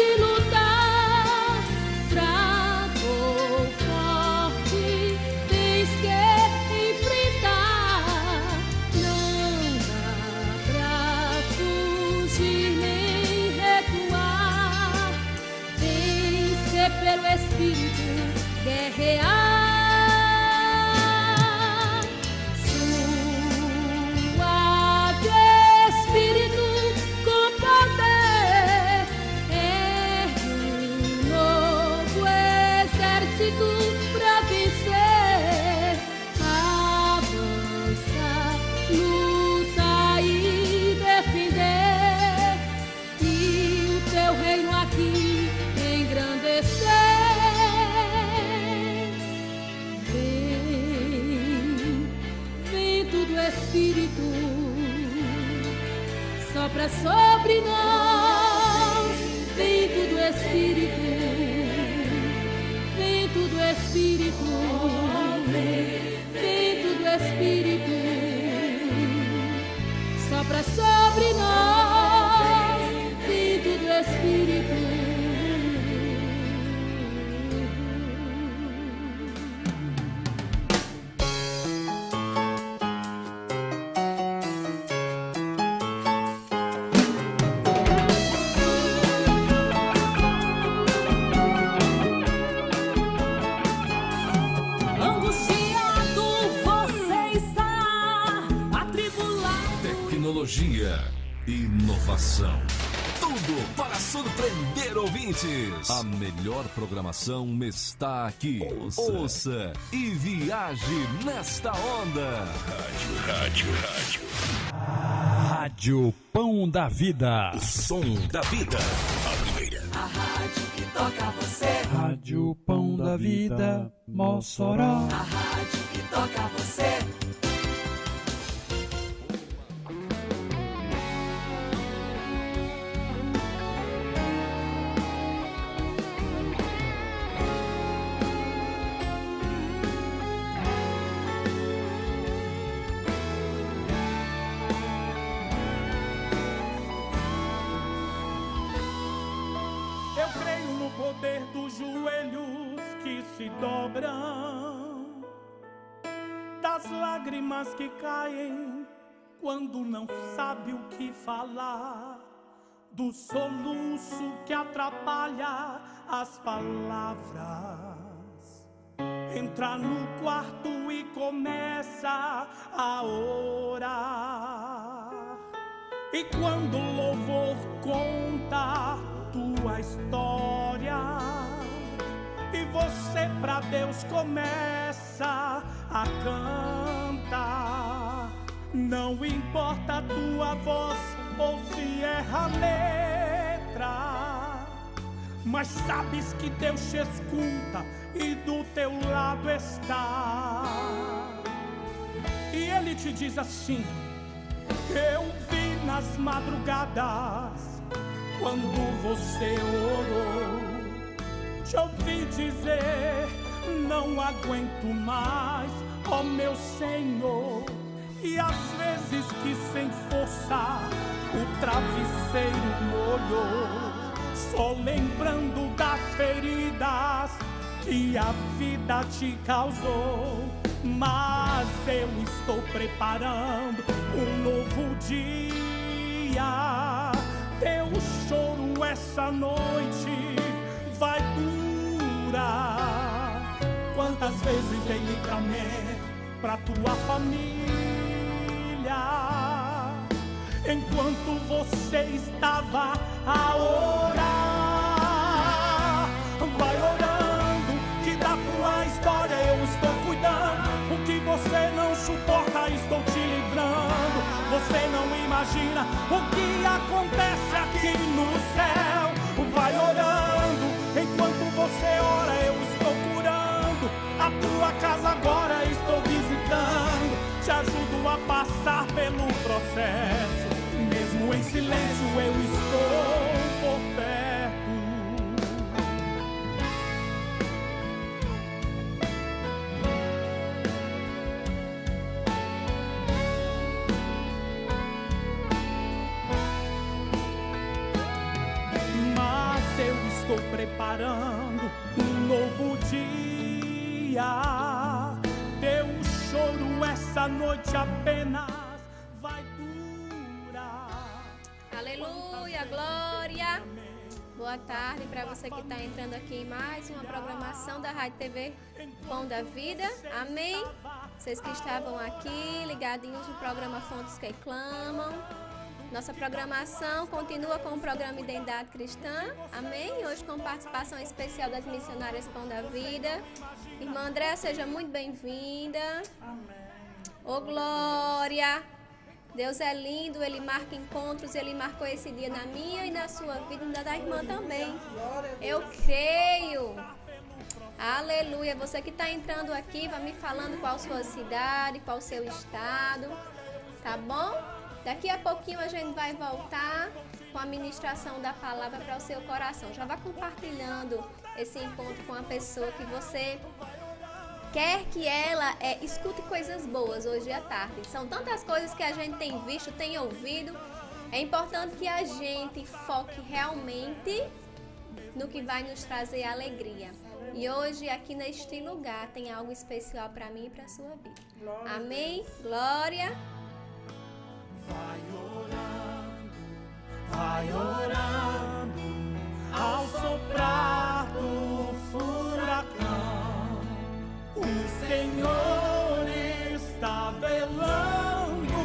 de lutar, sopra sobre nós, vento do Espírito, vento do Espírito, vento do Espírito, sopra sobre nós, ouvintes. A melhor programação está aqui. Ouça, e viaje nesta onda. Rádio, rádio, rádio. Rádio Pão da Vida. O som da vida. A primeira. A rádio que toca você. Rádio Pão da Vida, Mossoró. A rádio que toca você. Dobram, das lágrimas que caem quando não sabe o que falar, do soluço que atrapalha as palavras. Entra no quarto e começa a orar. E quando o louvor conta tua história, você pra Deus começa a cantar, não importa a tua voz ou se erra a letra, mas sabes que Deus te escuta e do teu lado está. E Ele te diz assim. Eu vi nas madrugadas quando você orou. Te ouvi dizer: Não aguento mais, ó meu Senhor. E às vezes que sem força o travesseiro molhou. Só lembrando das feridas que a vida te causou. Mas eu estou preparando um novo dia. Teu choro essa noite vai durar. Quantas vezes dei livramento pra tua família? Enquanto você estava a orar, vai orando que da tua história eu estou cuidando. O que você não suporta, estou te livrando. Você não imagina o que acontece aqui no céu. Vai orando, você ora, eu estou curando. A tua casa agora estou visitando. Te ajudo a passar pelo processo. Mesmo em silêncio, eu estou por perto. Estou preparando novo dia. Teu choro essa noite apenas vai durar. Aleluia, glória. Boa tarde para você que está entrando aqui em mais uma programação da Rádio TV Pão da Vida. Amém? Vocês que estavam aqui ligadinhos no programa Fontes que Clamam. Nossa programação continua com o programa Identidade Cristã. Amém? Hoje com participação especial das missionárias Pão da Vida. Irmã André, seja muito bem-vinda. Ô oh, glória! Deus é lindo, Ele marca encontros, Ele marcou esse dia na minha e na sua vida, e da irmã também. Eu creio. Aleluia. Você que está entrando aqui, vai me falando qual sua cidade, qual seu estado. Tá bom? Daqui a pouquinho a gente vai voltar com a ministração da palavra para o seu coração. Já vá compartilhando esse encontro com a pessoa que você quer que ela é, escute coisas boas hoje à tarde. São tantas coisas que a gente tem visto, tem ouvido. É importante que a gente foque realmente no que vai nos trazer alegria. E hoje, aqui neste lugar, tem algo especial para mim e para a sua vida. Amém? Glória. Vai orando, vai orando, ao soprar do furacão. O Senhor está velando,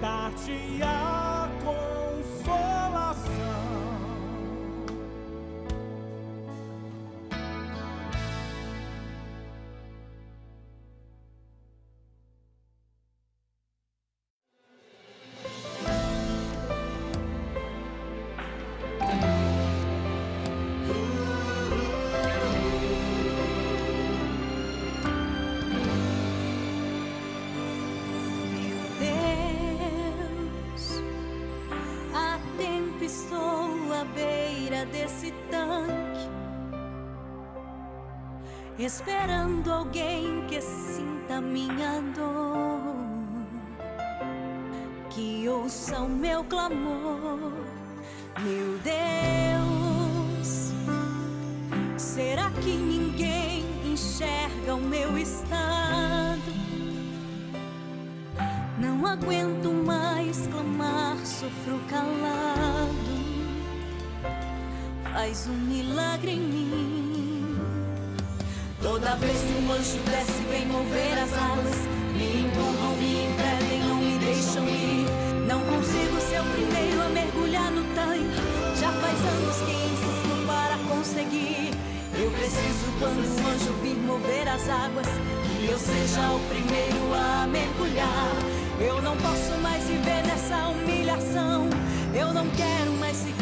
dar-te à beira desse tanque, esperando alguém que sinta minha dor, que ouça o meu clamor, meu Deus. Será que ninguém enxerga o meu estado? Não aguento mais clamar, sofro calado. Faz um milagre em mim. Toda vez que um anjo desce, vem mover as águas. Me empurram, me impedem, não me deixam ir. Não consigo ser o primeiro a mergulhar no tanque. Já faz anos que insisto para conseguir. Eu preciso quando um anjo vir mover as águas. Que eu seja o primeiro a mergulhar. Eu não posso mais viver nessa humilhação. Eu não quero mais ficar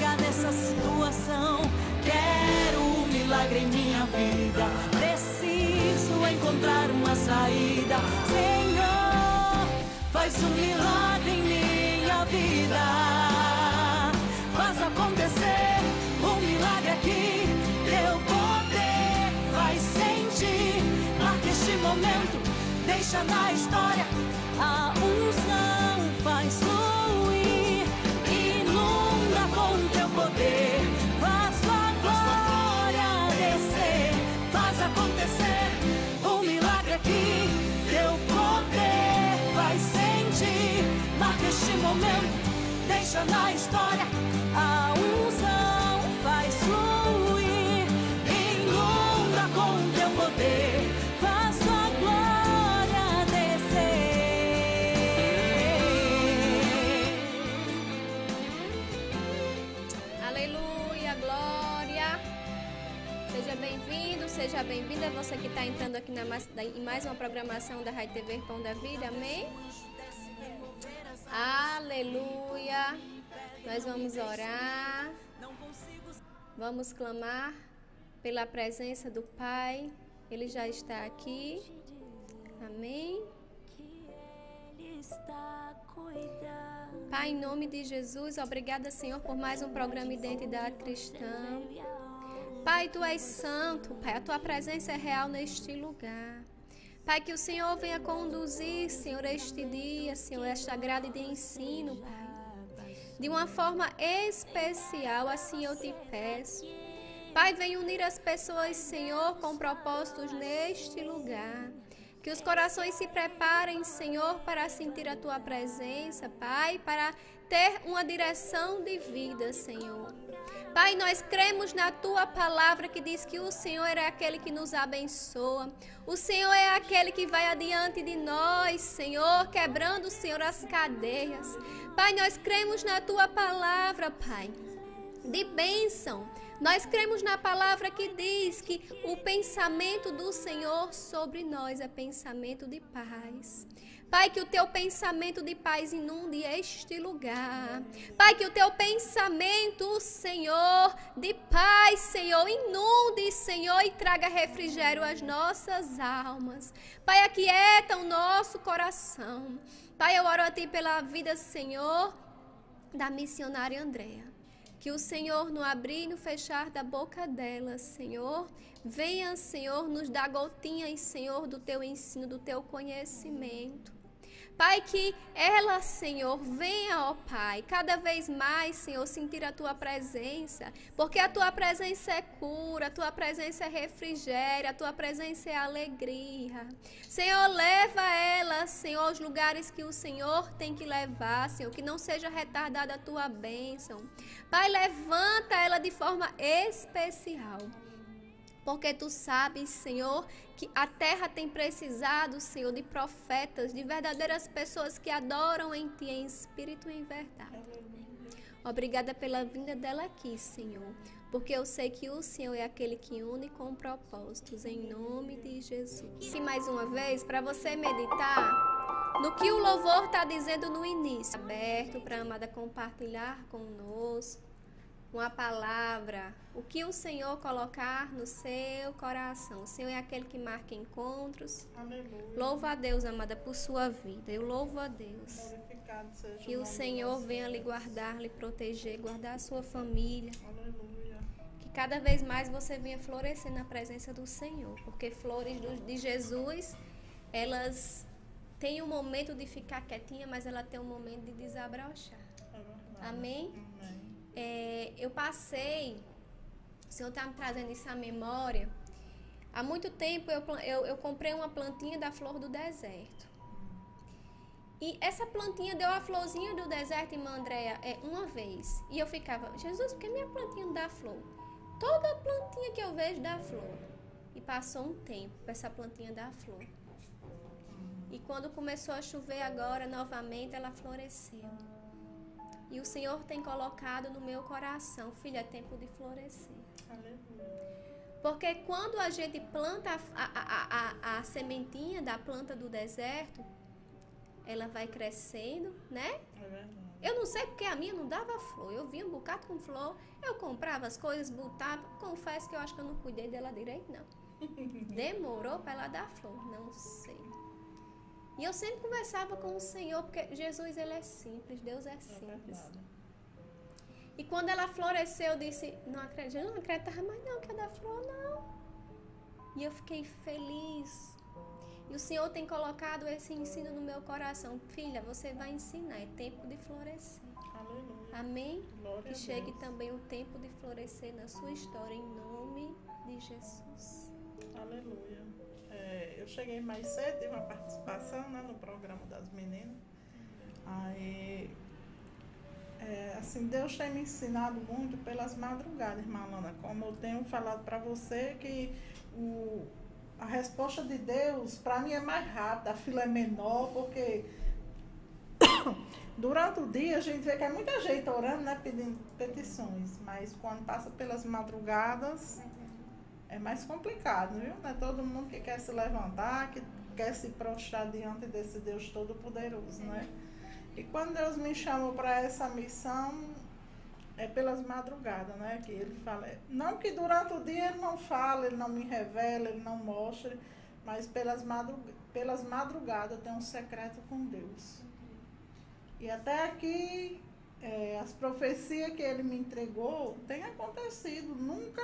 nessa situação. Quero um milagre em minha vida. Preciso encontrar uma saída. Senhor, faz um milagre em minha vida. Faz acontecer um milagre aqui. Teu poder faz sentir. Marca este momento. Deixa na história a momento, deixa na história a unção faz fluir, inunda com teu poder, faz tua glória descer. Aleluia, glória. Seja bem-vindo, seja bem-vinda você que está entrando aqui na, em mais uma programação da Rádio TV Pão da Vida, amém? Aleluia. Nós vamos orar. Vamos clamar pela presença do Pai. Ele já está aqui. Amém. Pai, em nome de Jesus, obrigada, Senhor, por mais um programa Identidade Cristã. Pai, tu és santo, Pai, a tua presença é real neste lugar. Pai, que o Senhor venha conduzir, Senhor, este dia, Senhor, esta grade de ensino, Pai. De uma forma especial, assim eu te peço. Pai, vem unir as pessoas, Senhor, com propósitos neste lugar. Que os corações se preparem, Senhor, para sentir a tua presença, Pai, para ter uma direção de vida, Senhor. Pai, nós cremos na tua palavra que diz que o Senhor é aquele que nos abençoa. O Senhor é aquele que vai adiante de nós, Senhor, quebrando, Senhor, as cadeias. Pai, nós cremos na tua palavra, Pai, de bênção nós cremos na palavra que diz que o pensamento do Senhor sobre nós é pensamento de paz. Pai, que o teu pensamento de paz inunde este lugar. Pai, que o teu pensamento, Senhor, de paz, Senhor, inunde, Senhor, e traga refrigério às nossas almas. Pai, aquieta o nosso coração. Pai, eu oro a Ti pela vida, Senhor, da missionária Andréa. Que o Senhor, no abrir e no fechar da boca dela, Senhor, venha, Senhor, nos dar gotinhas, Senhor, do teu ensino, do teu conhecimento. Pai, que ela, Senhor, venha, ó Pai, cada vez mais, Senhor, sentir a tua presença, porque a tua presença é cura, a tua presença é refrigério, a tua presença é alegria. Senhor, leva ela, Senhor, aos lugares que o Senhor tem que levar, Senhor, que não seja retardada a tua bênção. Pai, levanta ela de forma especial. Porque tu sabes, Senhor, que a terra tem precisado, Senhor, de profetas, de verdadeiras pessoas que adoram em Ti em espírito e em verdade. Obrigada pela vinda dela aqui, Senhor. Porque eu sei que o Senhor é aquele que une com propósitos, em nome de Jesus. E mais uma vez, para você meditar no que o louvor está dizendo no início. Aberto para a amada compartilhar conosco uma palavra, o que o Senhor colocar no seu coração. O Senhor é aquele que marca encontros. Aleluia. Louva a Deus, amada, por sua vida. Eu louvo a Deus. Que o Senhor venha lhe guardar, lhe proteger, guardar a sua família. Aleluia. Que cada vez mais você venha florescer na presença do Senhor. Porque flores de Jesus, elas têm um momento de ficar quietinha, mas ela tem um momento de desabrochar. É Amém? Amém é, eu passei, o Senhor está me trazendo isso à memória. Há muito tempo eu, eu, eu comprei uma plantinha da flor do deserto. E essa plantinha deu a florzinha do deserto, irmã Andréia, é, uma vez. E eu ficava, Jesus, por que minha plantinha não dá flor? Toda plantinha que eu vejo dá flor. E passou um tempo para essa plantinha dar flor. E quando começou a chover agora, novamente, ela floresceu. E o Senhor tem colocado no meu coração, filha, é tempo de florescer. Porque quando a gente planta a, a, a, a, sementinha da planta do deserto, ela vai crescendo, né? É eu não sei porque a minha não dava flor. Eu vinha um bocado com flor, eu comprava as coisas, botava. Confesso que eu acho que eu não cuidei dela direito, não. Demorou para ela dar flor, não sei. E eu sempre conversava com o Senhor, porque Jesus ele é simples, Deus é, é simples. E quando ela floresceu, eu disse, não acredito, eu não acreditava mais não que ia dar flor, não. E eu fiquei feliz. E o Senhor tem colocado esse ensino no meu coração. Filha, você vai ensinar, é tempo de florescer. Aleluia. Amém? Glória que chegue também o tempo de florescer na sua história, em nome de Jesus. Aleluia. É, eu cheguei mais cedo, tive uma participação né, no programa das meninas. Aí, é, assim, Deus tem me ensinado muito pelas madrugadas, irmã. Como eu tenho falado para você, que o, a resposta de Deus, para mim, é mais rápida, a fila é menor, porque durante o dia a gente vê que é muita gente orando, né, pedindo petições, mas quando passa pelas madrugadas é mais complicado, viu? Não é todo mundo que quer se levantar, que quer se prostrar diante desse Deus Todo-Poderoso, né? E quando Deus me chamou para essa missão, é pelas madrugadas, né? Que ele fala. Não que durante o dia ele não fala, ele não me revela, ele não mostra, mas pelas, madrug pelas madrugadas eu tenho um secreto com Deus. E até aqui, é, as profecias que ele me entregou têm acontecido. Nunca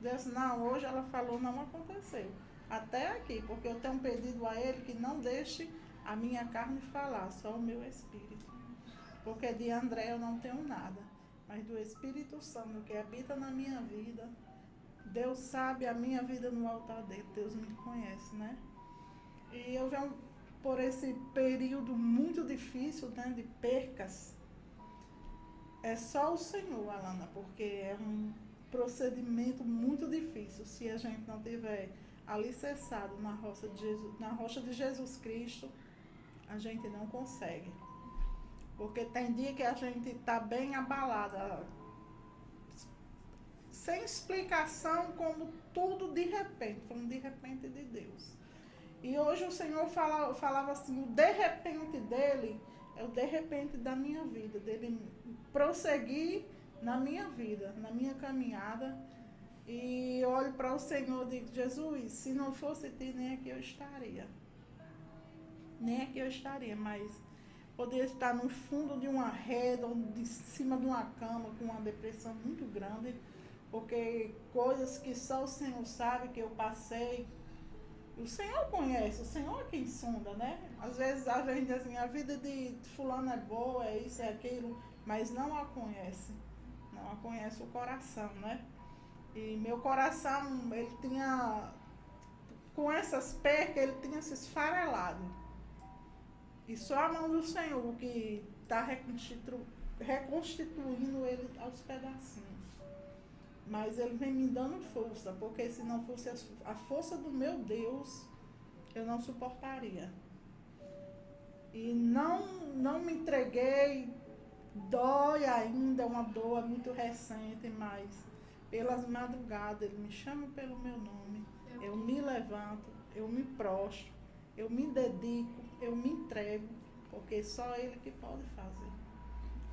Disse, não, hoje ela falou, não aconteceu. Até aqui, porque eu tenho pedido a ele que não deixe a minha carne falar, só o meu espírito. Porque de André eu não tenho nada, mas do Espírito Santo que habita na minha vida, Deus sabe a minha vida no altar dele, Deus me conhece, né? E eu venho por esse período muito difícil, né, de percas. É só o Senhor, Alana, porque é um procedimento muito difícil se a gente não tiver alicerçado na rocha de Jesus, na rocha de Jesus Cristo, a gente não consegue. Porque tem dia que a gente está bem abalada, sem explicação, como tudo de repente, foi um de repente de Deus. E hoje o Senhor fala, falava assim, o de repente dele é o de repente da minha vida, dele prosseguir na minha vida, na minha caminhada. E olho para o Senhor e digo, Jesus, se não fosse ti, nem aqui eu estaria. Nem aqui eu estaria, mas poder estar no fundo de uma rede, ou de cima de uma cama, com uma depressão muito grande, porque coisas que só o Senhor sabe que eu passei, o Senhor conhece, o Senhor é quem sonda, né? Às vezes a gente diz assim, a vida de fulano é boa, é isso, é aquilo, mas não a conhece. Não a conhece o coração, né? E meu coração, ele tinha, com essas percas, ele tinha se esfarelado. E só a mão do Senhor que está reconstitu, reconstituindo ele aos pedacinhos. Mas ele vem me dando força, porque se não fosse a força do meu Deus, eu não suportaria. E não, não me entreguei, dói ainda, uma dor muito recente, mas pelas madrugadas ele me chama pelo meu nome, eu me levanto, eu me prostro, eu me dedico, eu me entrego, porque só ele que pode fazer.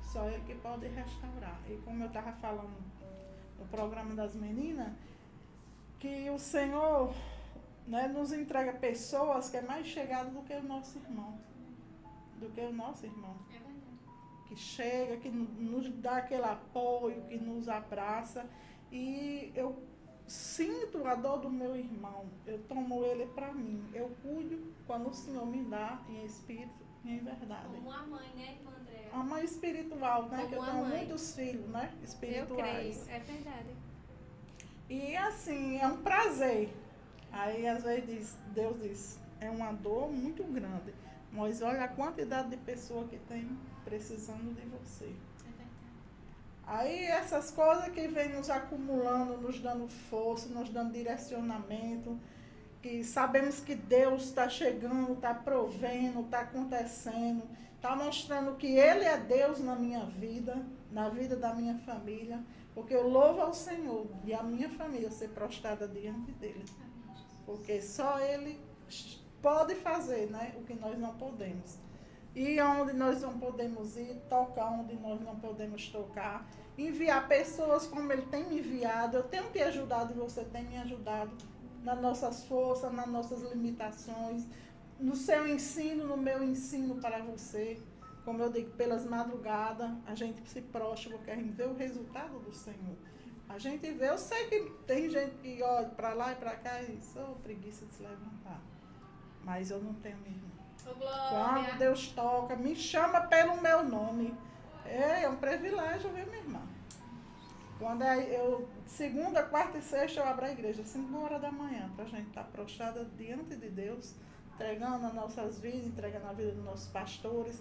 Só ele que pode restaurar. E como eu estava falando no programa das meninas, que o Senhor né, nos entrega pessoas que é mais chegado do que o nosso irmão. Do que o nosso irmão. É. Que chega, que nos dá aquele apoio, que nos abraça. E eu sinto a dor do meu irmão, eu tomo ele para mim. Eu cuido quando o Senhor me dá em espírito e em verdade. Como a mãe, né, irmã Andréa? A mãe espiritual, né? Como que eu tenho mãe. muitos filhos, né? Eu Espirituais. creio, é verdade. E assim, é um prazer. Aí às vezes diz, Deus diz, é uma dor muito grande. Mas olha a quantidade de pessoas que tem precisando de você. É verdade. Aí essas coisas que vem nos acumulando, nos dando força, nos dando direcionamento, que sabemos que Deus está chegando, está provendo, está acontecendo, está mostrando que Ele é Deus na minha vida, na vida da minha família, porque eu louvo ao Senhor e a minha família ser prostrada diante dele, porque só Ele pode fazer né, o que nós não podemos. Ir onde nós não podemos ir, tocar onde nós não podemos tocar, enviar pessoas como Ele tem me enviado. Eu tenho te ajudado você tem me ajudado nas nossas forças, nas nossas limitações, no seu ensino, no meu ensino para você. Como eu digo, pelas madrugadas, a gente se prostra porque a gente vê o resultado do Senhor. A gente vê, eu sei que tem gente que olha para lá e para cá e diz, oh, preguiça de se levantar. Mas eu não tenho mesmo. Quando. Deus toca, me chama pelo meu nome. É, é um privilégio, viu, minha irmã? Quando é eu, segunda, quarta e sexta, eu abro a igreja, 5 horas da manhã, para a gente estar prostrada diante de Deus, entregando as nossas vidas, entregando a vida dos nossos pastores.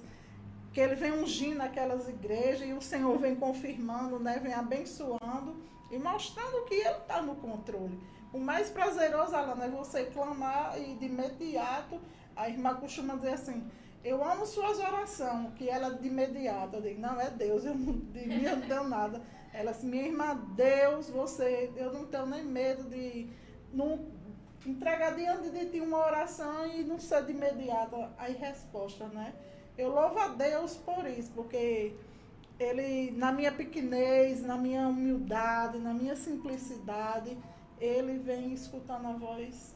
Que ele vem ungindo aquelas igrejas e o Senhor vem confirmando, né, vem abençoando e mostrando que ele está no controle. O mais prazeroso, Alana, é você clamar e de imediato, a irmã costuma dizer assim, eu amo suas orações, que ela de imediato, eu digo, não, é Deus, eu não, de mim eu não tenho nada. Ela assim, minha irmã, Deus, você, eu não tenho nem medo de não entregar diante de ti uma oração e não ser de imediato a resposta, né? Eu louvo a Deus por isso, porque ele, na minha pequenez, na minha humildade, na minha simplicidade, ele vem escutando a voz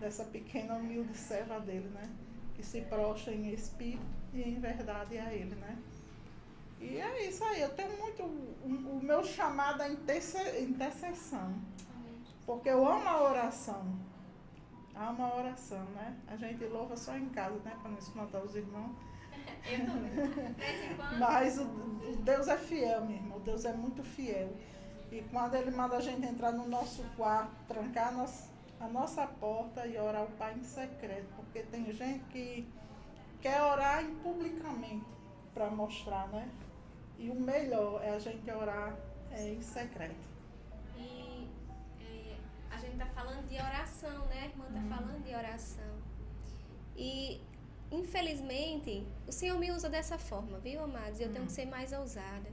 dessa pequena humilde serva dele, né? Que se prostra em espírito e em verdade a ele, né? E é isso aí, eu tenho muito. O, o meu chamado interce- intercessão. Porque eu amo a oração. Amo a oração, né? A gente louva só em casa, né? Para não espantar os irmãos. Eu também. Mas o, o Deus é fiel, meu irmão. Deus é muito fiel. E quando ele manda a gente entrar no nosso quarto, trancar nossa, a nossa porta e orar o Pai em secreto. Porque tem gente que quer orar publicamente para mostrar, né? E o melhor é a gente orar é, em secreto. E é, a gente tá falando de oração, né? A irmã tá Uhum. falando de oração. E infelizmente, o Senhor me usa dessa forma, viu, amados? E eu tenho que ser mais ousada.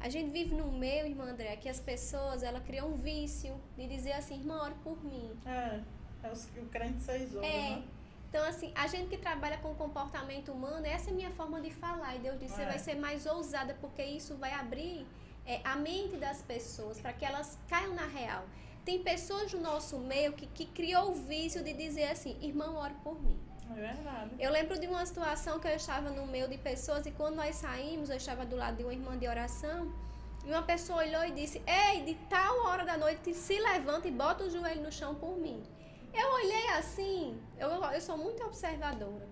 A gente vive num meio, irmã André, que as pessoas, ela criam um vício de dizer assim, irmã, ore por mim. É, é os que o crente seis horas, É. né? Então, assim, a gente que trabalha com comportamento humano, essa é a minha forma de falar. E Deus disse, você É. vai ser mais ousada, porque isso vai abrir é, a mente das pessoas, para que elas caiam na real. Tem pessoas no nosso meio que, que criou o vício de dizer assim, irmão, ore por mim. É verdade. Eu lembro de uma situação que eu estava no meio de pessoas e quando nós saímos, eu estava do lado de uma irmã de oração e uma pessoa olhou e disse: Ei, de tal hora da noite se levanta e bota o joelho no chão por mim. Eu olhei assim, eu, eu sou muito observadora.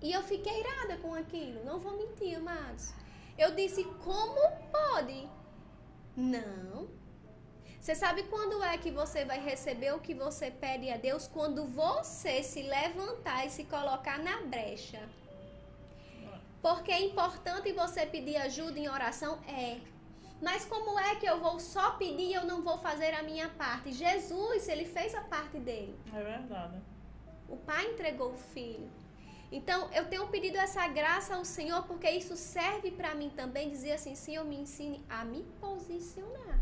E eu fiquei irada com aquilo, não vou mentir, amados. Eu disse: Como pode? Não. Você sabe quando é que você vai receber o que você pede a Deus? Quando você se levantar e se colocar na brecha. Porque é importante você pedir ajuda em oração? É. Mas como é que eu vou só pedir e eu não vou fazer a minha parte? Jesus, ele fez a parte dele. É verdade. O Pai entregou o Filho. Então, eu tenho pedido essa graça ao Senhor porque isso serve para mim também dizer assim, Senhor, me ensine a me posicionar.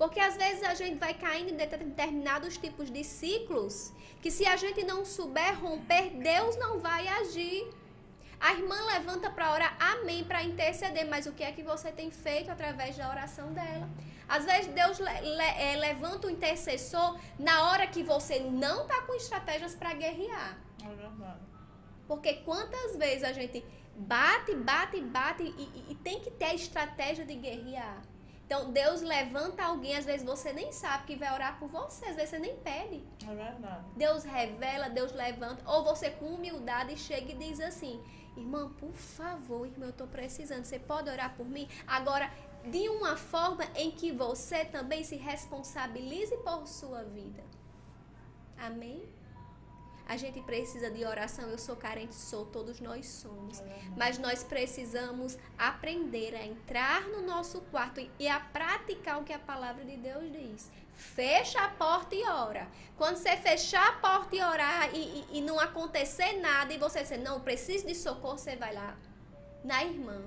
Porque às vezes a gente vai caindo em determinados tipos de ciclos que se a gente não souber romper, Deus não vai agir. A irmã levanta para orar, amém, para interceder, mas o que é que você tem feito através da oração dela? Às vezes Deus le- le- eh, levanta o intercessor na hora que você não está com estratégias para guerrear. É verdade. Porque quantas vezes a gente bate, bate, bate e, e- e tem que ter a estratégia de guerrear. Então Deus levanta alguém, às vezes você nem sabe que vai orar por você, às vezes você nem pede. É verdade. Deus revela, Deus levanta, ou você com humildade chega e diz assim: Irmã, por favor, irmã, eu estou precisando, você pode orar por mim? Agora, de uma forma em que você também se responsabilize por sua vida. Amém? A gente precisa de oração, eu sou carente, sou, todos nós somos. Mas nós precisamos aprender a entrar no nosso quarto e- a praticar o que a palavra de Deus diz. Fecha a porta e ora. Quando você fechar a porta e orar e, e- e não acontecer nada e você dizer, não, preciso de socorro, você vai lá na irmã.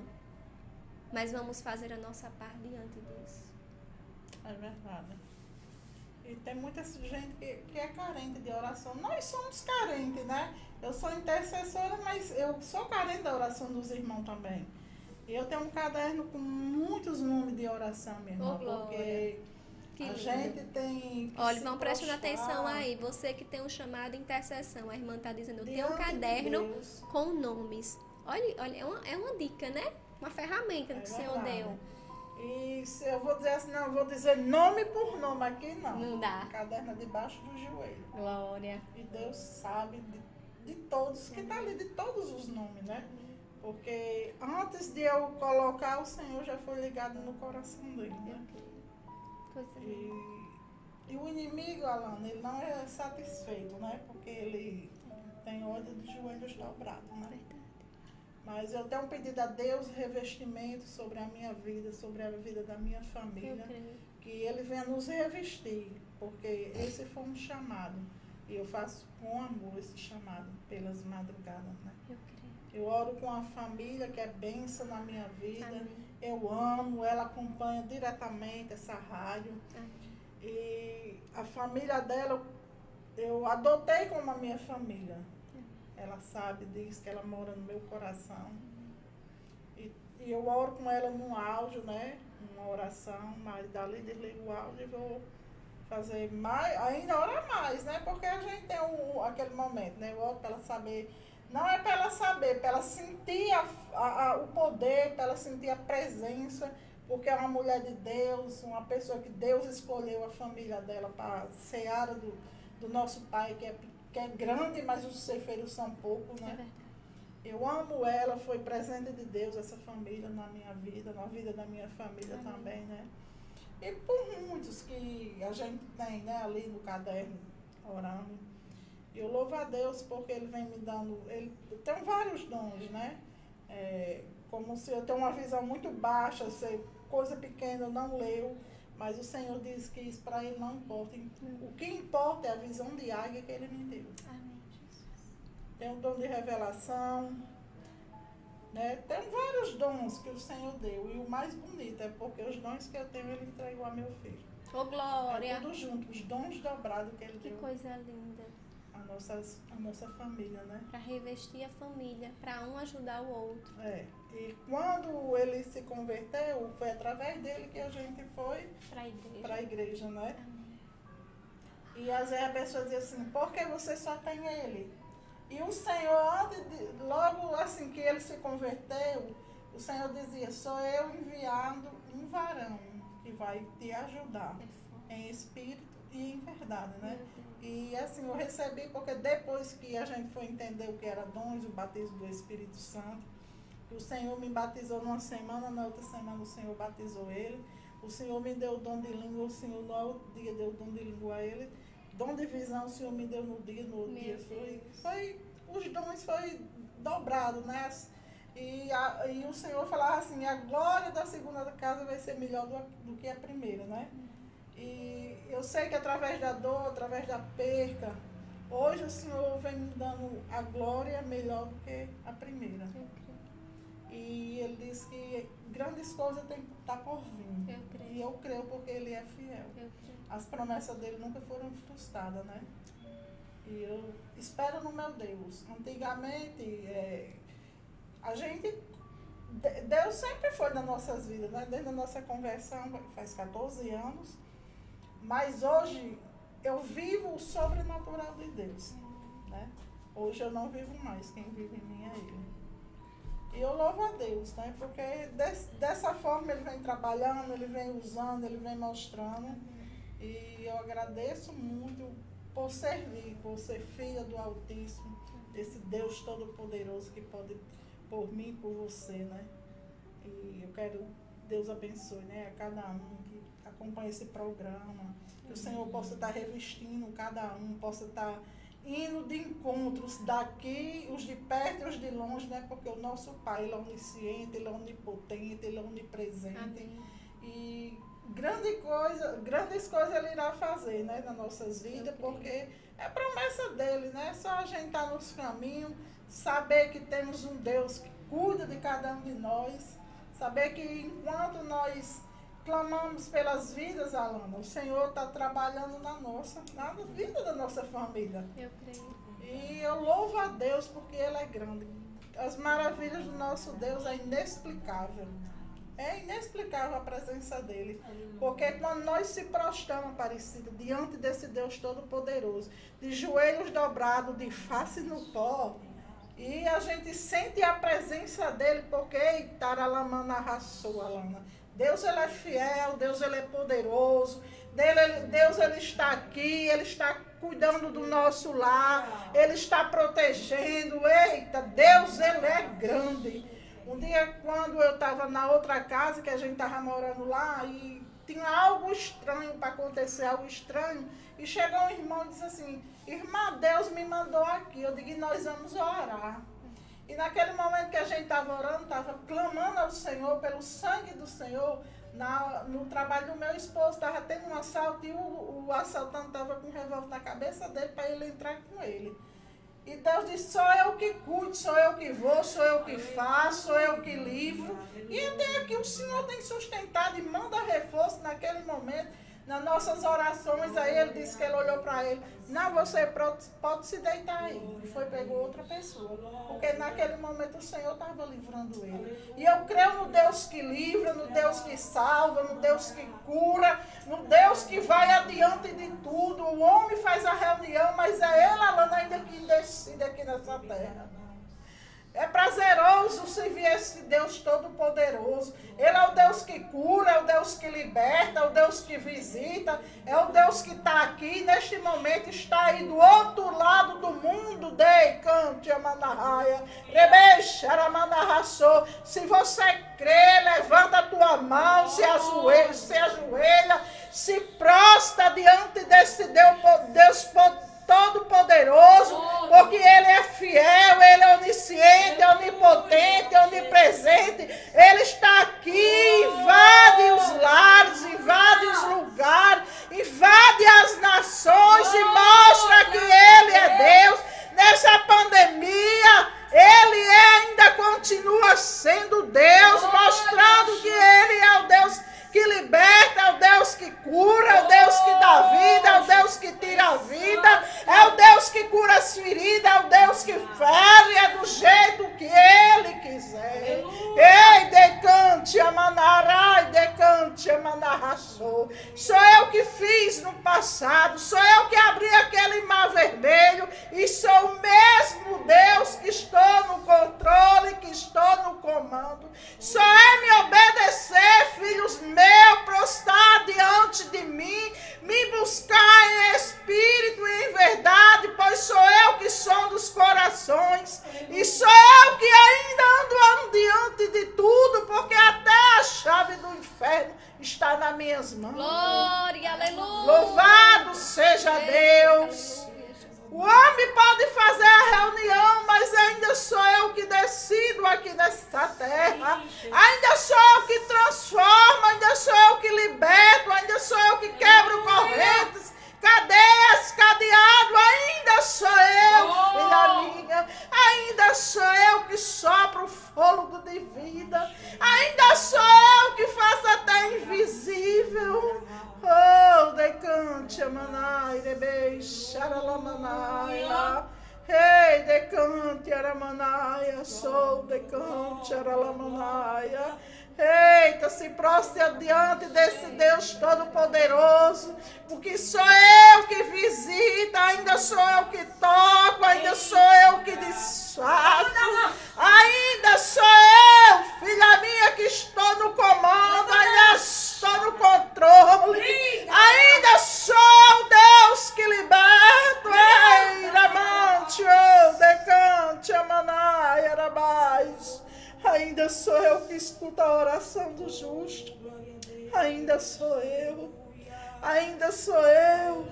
Mas vamos fazer a nossa parte diante disso. É verdade. E tem muita gente que, que é carente de oração. Nós somos carentes, né? Eu sou intercessora, mas eu sou carente da oração dos irmãos também. E eu tenho um caderno com muitos nomes de oração, minha irmã, Glória. porque Que a lindo. gente tem. Olha, vão prestando atenção aí. Você que tem um chamado intercessão. A irmã está dizendo, eu tenho um de caderno Deus. com nomes. Olha, olha é, uma, é uma dica, né? Uma ferramenta É que o Senhor deu. E se eu vou dizer assim, não, vou dizer nome por nome aqui, não. Não dá. É debaixo do joelho. Glória. E Deus sabe de, de todos, que está ali, de todos os nomes, né? Porque antes de eu colocar, o Senhor já foi ligado no coração dele, né? Coisa. E, e o inimigo, Alana, ele não é satisfeito, né? Porque ele tem ódio de joelhos dobrados, né? Verdade. Mas eu tenho pedido a Deus revestimento sobre a minha vida, sobre a vida da minha família. que ele venha nos revestir, porque esse foi um chamado. E eu faço com amor esse chamado pelas madrugadas, né? Eu creio. Eu oro com a família que é benção na minha vida. Amém. Eu amo, ela acompanha diretamente essa rádio. Amém. E a família dela, eu adotei como a minha família. Ela sabe disso, que ela mora no meu coração. E, e eu oro com ela num áudio, né? Uma oração, mas dali desligo o áudio e vou fazer mais, ainda orar mais, né? Porque a gente tem um, aquele momento, né? Eu oro para ela saber. Não é para ela saber, para ela sentir a, a- a- o poder, para ela sentir a presença, porque é uma mulher de Deus, uma pessoa que Deus escolheu a família dela para a do, do nosso pai, que é, pe- que é grande, mas os ceifeiros são poucos, É né? verdade. Eu amo ela, foi presente de Deus essa família na minha vida, na vida da minha família Amém. também, né? E por muitos que a gente tem né, ali no caderno, orando. Eu louvo a Deus porque Ele vem me dando. Ele tem vários dons, né? É, como se eu tenho uma visão muito baixa, sei, coisa pequena eu não leio, mas o Senhor diz que isso para Ele não importa. O que importa é a visão de águia que Ele me deu. Amém, Jesus. Tem o dom de revelação, né? Tem vários dons que o Senhor deu. E o mais bonito é porque os dons que eu tenho, Ele entregou a meu filho. Ô, É Glória. tudo junto, os dons dobrados que Ele Que deu coisa linda. à nossa, à nossa família, né? Para revestir a família, para um ajudar o outro. É. E quando ele se converteu, foi através dele que a gente foi Para a igreja. né? Amém. E às vezes a pessoa diz assim, por que você só tem ele? E o Senhor, logo assim que ele se converteu, o Senhor dizia, sou eu enviado um varão que vai te ajudar em espírito e em verdade, né? E assim, eu recebi porque depois que a gente foi entender o que era dons, o batismo do Espírito Santo, o Senhor me batizou numa semana, na outra semana o Senhor batizou ele. O Senhor me deu o dom de língua, o Senhor no outro dia deu o dom de língua a ele. Dom de visão o Senhor me deu no dia, no outro Meu dia foi, foi. Os dons foi dobrado, né? E, a- e o Senhor falava assim, a glória da segunda casa vai ser melhor do, do que a primeira, né? E eu sei que através da dor, através da perca, hoje o Senhor vem me dando a glória melhor do que a primeira. Creio. E ele diz que grandes coisas tem que estar por vir. Eu creio. E eu creio porque ele é fiel. As promessas dele nunca foram frustradas, né? E eu espero no meu Deus. Antigamente, é, a gente. de- Deus sempre foi nas nossas vidas, né? Desde a nossa conversão, faz 14 anos. Mas hoje eu vivo o sobrenatural de Deus. Né? Hoje eu não vivo mais, quem vive em mim é Ele. E eu louvo a Deus, né? Porque des- dessa forma Ele vem trabalhando, Ele vem usando, Ele vem mostrando. E eu agradeço muito por servir, por ser filha do Altíssimo, desse Deus Todo-Poderoso que pode por mim e por você, né? E eu quero, Deus abençoe, né? A cada um que acompanha esse programa, que o Senhor possa estar revestindo cada um, possa estar indo de encontros daqui, os de perto e os de longe, né? Porque o nosso Pai, Ele é onisciente, Ele é onipotente, Ele é onipresente. Amém. E grande coisa, grandes coisas ele irá fazer, né, nas nossas vidas, porque é promessa dele, né? É só a gente estar nos caminhos, saber que temos um Deus que cuida de cada um de nós, saber que enquanto nós clamamos pelas vidas, Alana, o Senhor está trabalhando na nossa, na vida da nossa família. Eu creio. E eu louvo a Deus porque Ele é grande. As maravilhas do nosso Deus é inexplicável. É inexplicável a presença dele. Porque quando nós se prostramos, Aparecida, diante desse Deus Todo-Poderoso, de joelhos dobrados, de face no pó, e a gente sente a presença dele, porque Itaralamana raçou, Alana. Deus ele é fiel, Deus ele é poderoso, Deus ele está aqui, ele está cuidando do nosso lar, ele está protegendo. Eita, Deus ele é grande. Um dia quando eu estava na outra casa que a gente estava morando lá e tinha algo estranho para acontecer, algo estranho, e chegou um irmão e disse assim: "Irmã, Deus me mandou aqui". Eu digo: "Nós vamos orar". E naquele momento que a gente estava orando, estava clamando ao Senhor pelo sangue do Senhor, na- no trabalho do meu esposo, estava tendo um assalto e o, o assaltante estava com um revólver na cabeça dele para ele entrar com ele. E Deus disse, sou eu que cuido, sou eu que vou, sou eu que faço, sou eu que livro. E até aqui o Senhor tem sustentado e manda reforço naquele momento. Nas nossas orações, aí ele disse que ele olhou para ele, não, você pode, se deitar aí. E foi, pegou outra pessoa. Porque naquele momento o Senhor estava livrando ele. E eu creio no Deus que livra, no Deus que salva, no Deus que cura, no Deus que vai adiante de tudo. O homem faz a reunião, mas é ele, Alana, ainda que decide aqui nessa terra. É prazeroso servir esse Deus Todo-Poderoso. Ele é o Deus que cura, é o Deus que liberta, é o Deus que visita, é o Deus que está aqui, neste momento está aí do outro lado do mundo. Dei, cante, amanarraia, rebeixa, aramanarraçou. Se você crê, levanta a tua mão, se ajoelha, se ajoelha, se diante desse Deus, Deus poderoso Todo-Poderoso, porque Ele é fiel, Ele é onisciente, é onipotente, é onipresente. Ele está aqui, invade os lares, invade os lugares, invade as nações e mostra que Ele é Deus. Nessa pandemia, Ele ainda continua sendo Deus, mostrando que Ele é o Deus que liberta, é o Deus que cura, é o Deus que dá vida, é o Deus que tira a vida, é o Deus que cura as feridas, é o Deus que fere, é do jeito que Ele quiser. Ei, decante, amanarai, decante, amanarraçou. Sou eu que fiz no passado, sou eu que abri aquele mar vermelho e sou o mesmo Deus que estou no controle, que estou no comando. Só é me obedecer, Todo-Poderoso, porque sou eu que visita, ainda sou eu que toco, ainda sou eu que desfaço, ainda sou eu, filha minha, que estou no comando, ainda estou no controle, ainda sou Deus que liberto, ei, ramante, oh, decante, amanai, arabais. Ainda sou eu que escuto a oração do justo. Ainda sou eu. Ainda sou eu.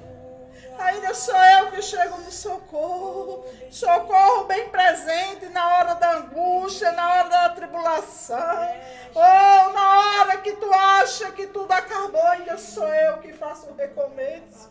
Ainda sou eu que chego no socorro. Socorro bem presente na hora da angústia, na hora da tribulação. Ou na hora que tu acha que tudo acabou, ainda sou eu que faço o recomeço.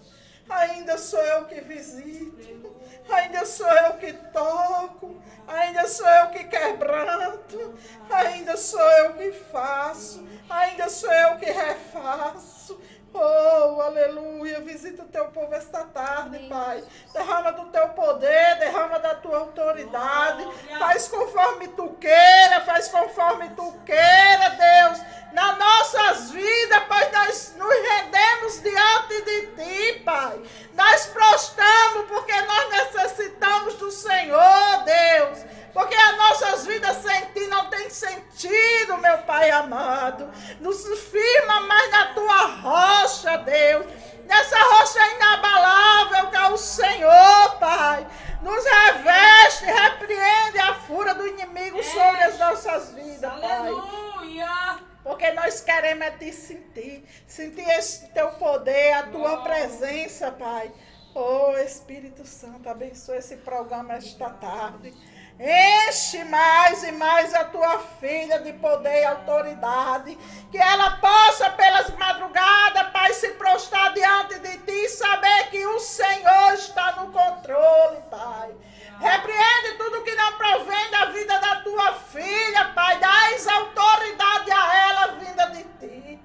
Ainda sou eu que visito, ainda sou eu que toco, ainda sou eu que quebranto, ainda sou eu que faço, ainda sou eu que refaço. Oh, aleluia. Visita o teu povo esta tarde, Amém. Pai. Derrama do teu poder, derrama da tua autoridade. Faz conforme tu queira, faz conforme tu queira, Deus. Nas nossas vidas, Pai, nós nos rendemos diante de ti, Pai. Nós prostramos porque nós necessitamos do Senhor, Deus. Porque as nossas vidas sem ti não tem sentido, meu Pai amado. Nos firma mais na tua rocha, Deus. Nessa rocha inabalável que é o Senhor, Pai. Nos reveste, repreende a fúria do inimigo sobre as nossas vidas, Pai. Aleluia. Porque nós queremos é te sentir. Sentir esse teu poder, a tua presença, Pai. Oh, Espírito Santo, abençoa esse programa esta tarde. Enche mais e mais a tua filha de poder e autoridade. Que ela possa, pelas madrugadas, Pai, se prostrar diante de ti e saber que o Senhor está no controle, Pai. Repreende tudo que não provém da vida da tua filha, Pai. Dás autoridade a ela vinda de ti.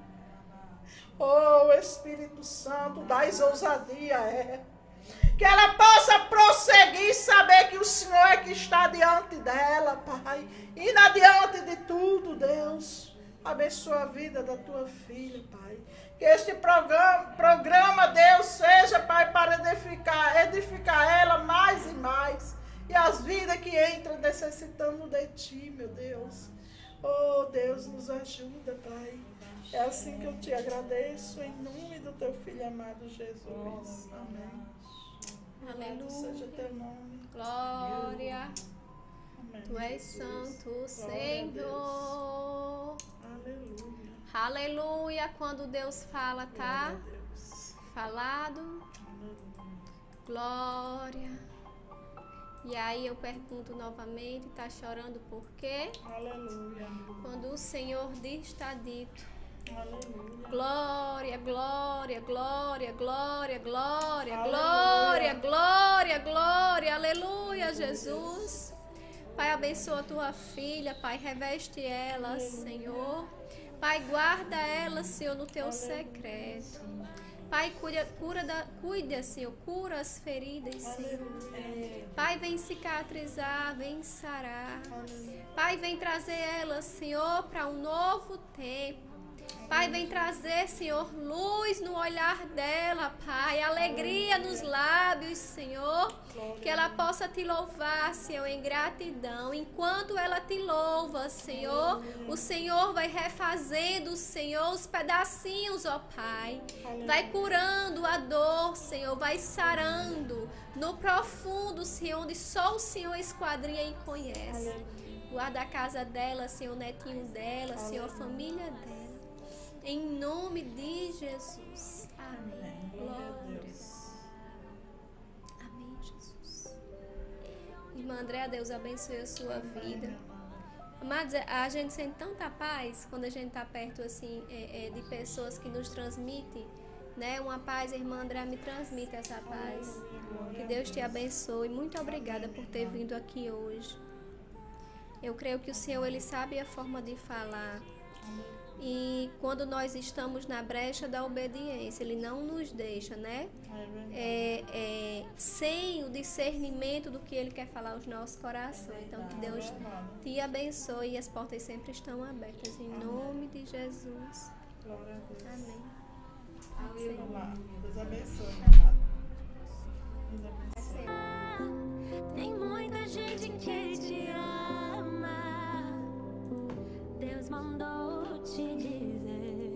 Oh, Espírito Santo, dás ousadia a ela que ela possa prosseguir saber que o Senhor é que está diante dela, Pai. E na diante de tudo, Deus. Abençoa a vida da tua filha, Pai. Que este programa, programa, Deus, seja, Pai, para edificar, edificar ela mais e mais. E as vidas que entram necessitando de Ti, meu Deus. Oh, Deus, nos ajuda, Pai. É assim que eu te agradeço, em nome do Teu Filho amado Jesus. Amém. Louvado seja Aleluia. Teu nome. Glória. Amém. Tu és santo, Senhor. Aleluia. Aleluia. Quando Deus fala, tá? Glória Deus. Falado. Aleluia. Glória. E aí eu pergunto novamente, tá chorando por quê? Aleluia. Quando o Senhor diz, está dito. Glória, glória, glória, glória, glória, glória, glória, glória, aleluia, Jesus. Pai, abençoa a tua filha, Pai, reveste ela, Senhor. Pai, guarda ela, Senhor, no teu secreto. Pai, cura, cura da, cuida, Senhor, cura as feridas, Senhor. Pai, vem cicatrizar, vem sarar. Pai, vem trazer ela, Senhor, para um novo tempo. Pai, vem trazer, Senhor, luz no olhar dela, Pai, alegria nos lábios, Senhor. Que ela possa te louvar, Senhor, em gratidão. Enquanto ela te louva, Senhor, o Senhor vai refazendo, Senhor, os pedacinhos, ó Pai. Vai curando a dor, Senhor, vai sarando no profundo, Senhor, onde só o Senhor esquadrinha e conhece. Guarda a casa dela, Senhor, o netinho dela, Senhor, a família dela. Em nome de Jesus. Amém. Glória a Glória. Deus. Amém, Jesus. Irmã Andréa, Deus abençoe a sua vida. Amados, a gente sente tanta paz quando a gente está perto assim é, é, de pessoas que nos transmitem, né? Uma paz, a irmã Andréa me transmite essa paz. Que Deus te abençoe. Muito obrigada por ter vindo aqui hoje. Eu creio que o Senhor ele sabe a forma de falar. E quando nós estamos na brecha da obediência, Ele não nos deixa, né? É. É, é, sem o discernimento do que Ele quer falar aos nossos corações. Então, que Deus te abençoe e as portas sempre estão abertas. Em nome de Jesus. Glória a Deus. Amém. Vamos lá. Deus abençoe, amada. Deus abençoe. Tem muita gente que te ama. Deus mandou te dizer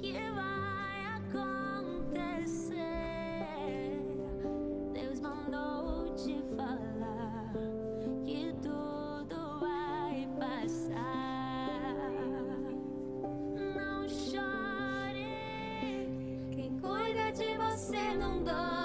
que vai acontecer. Deus mandou te falar que tudo vai passar. Não chore. Quem cuida de você não dorme.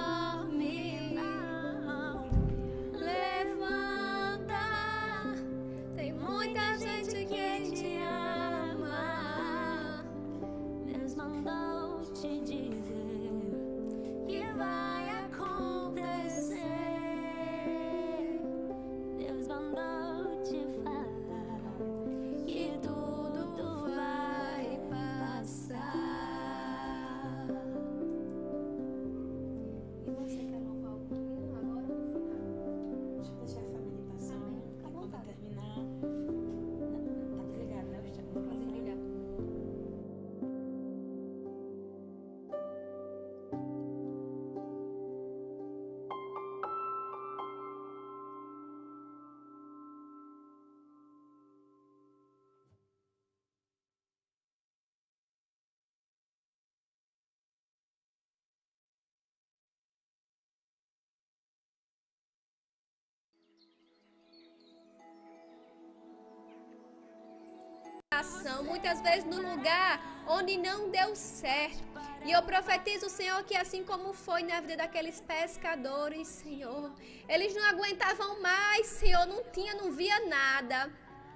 Ação, muitas vezes no lugar onde não deu certo. E eu profetizo, Senhor, que assim como foi na vida daqueles pescadores, Senhor, eles não aguentavam mais, Senhor, não tinha, não via nada.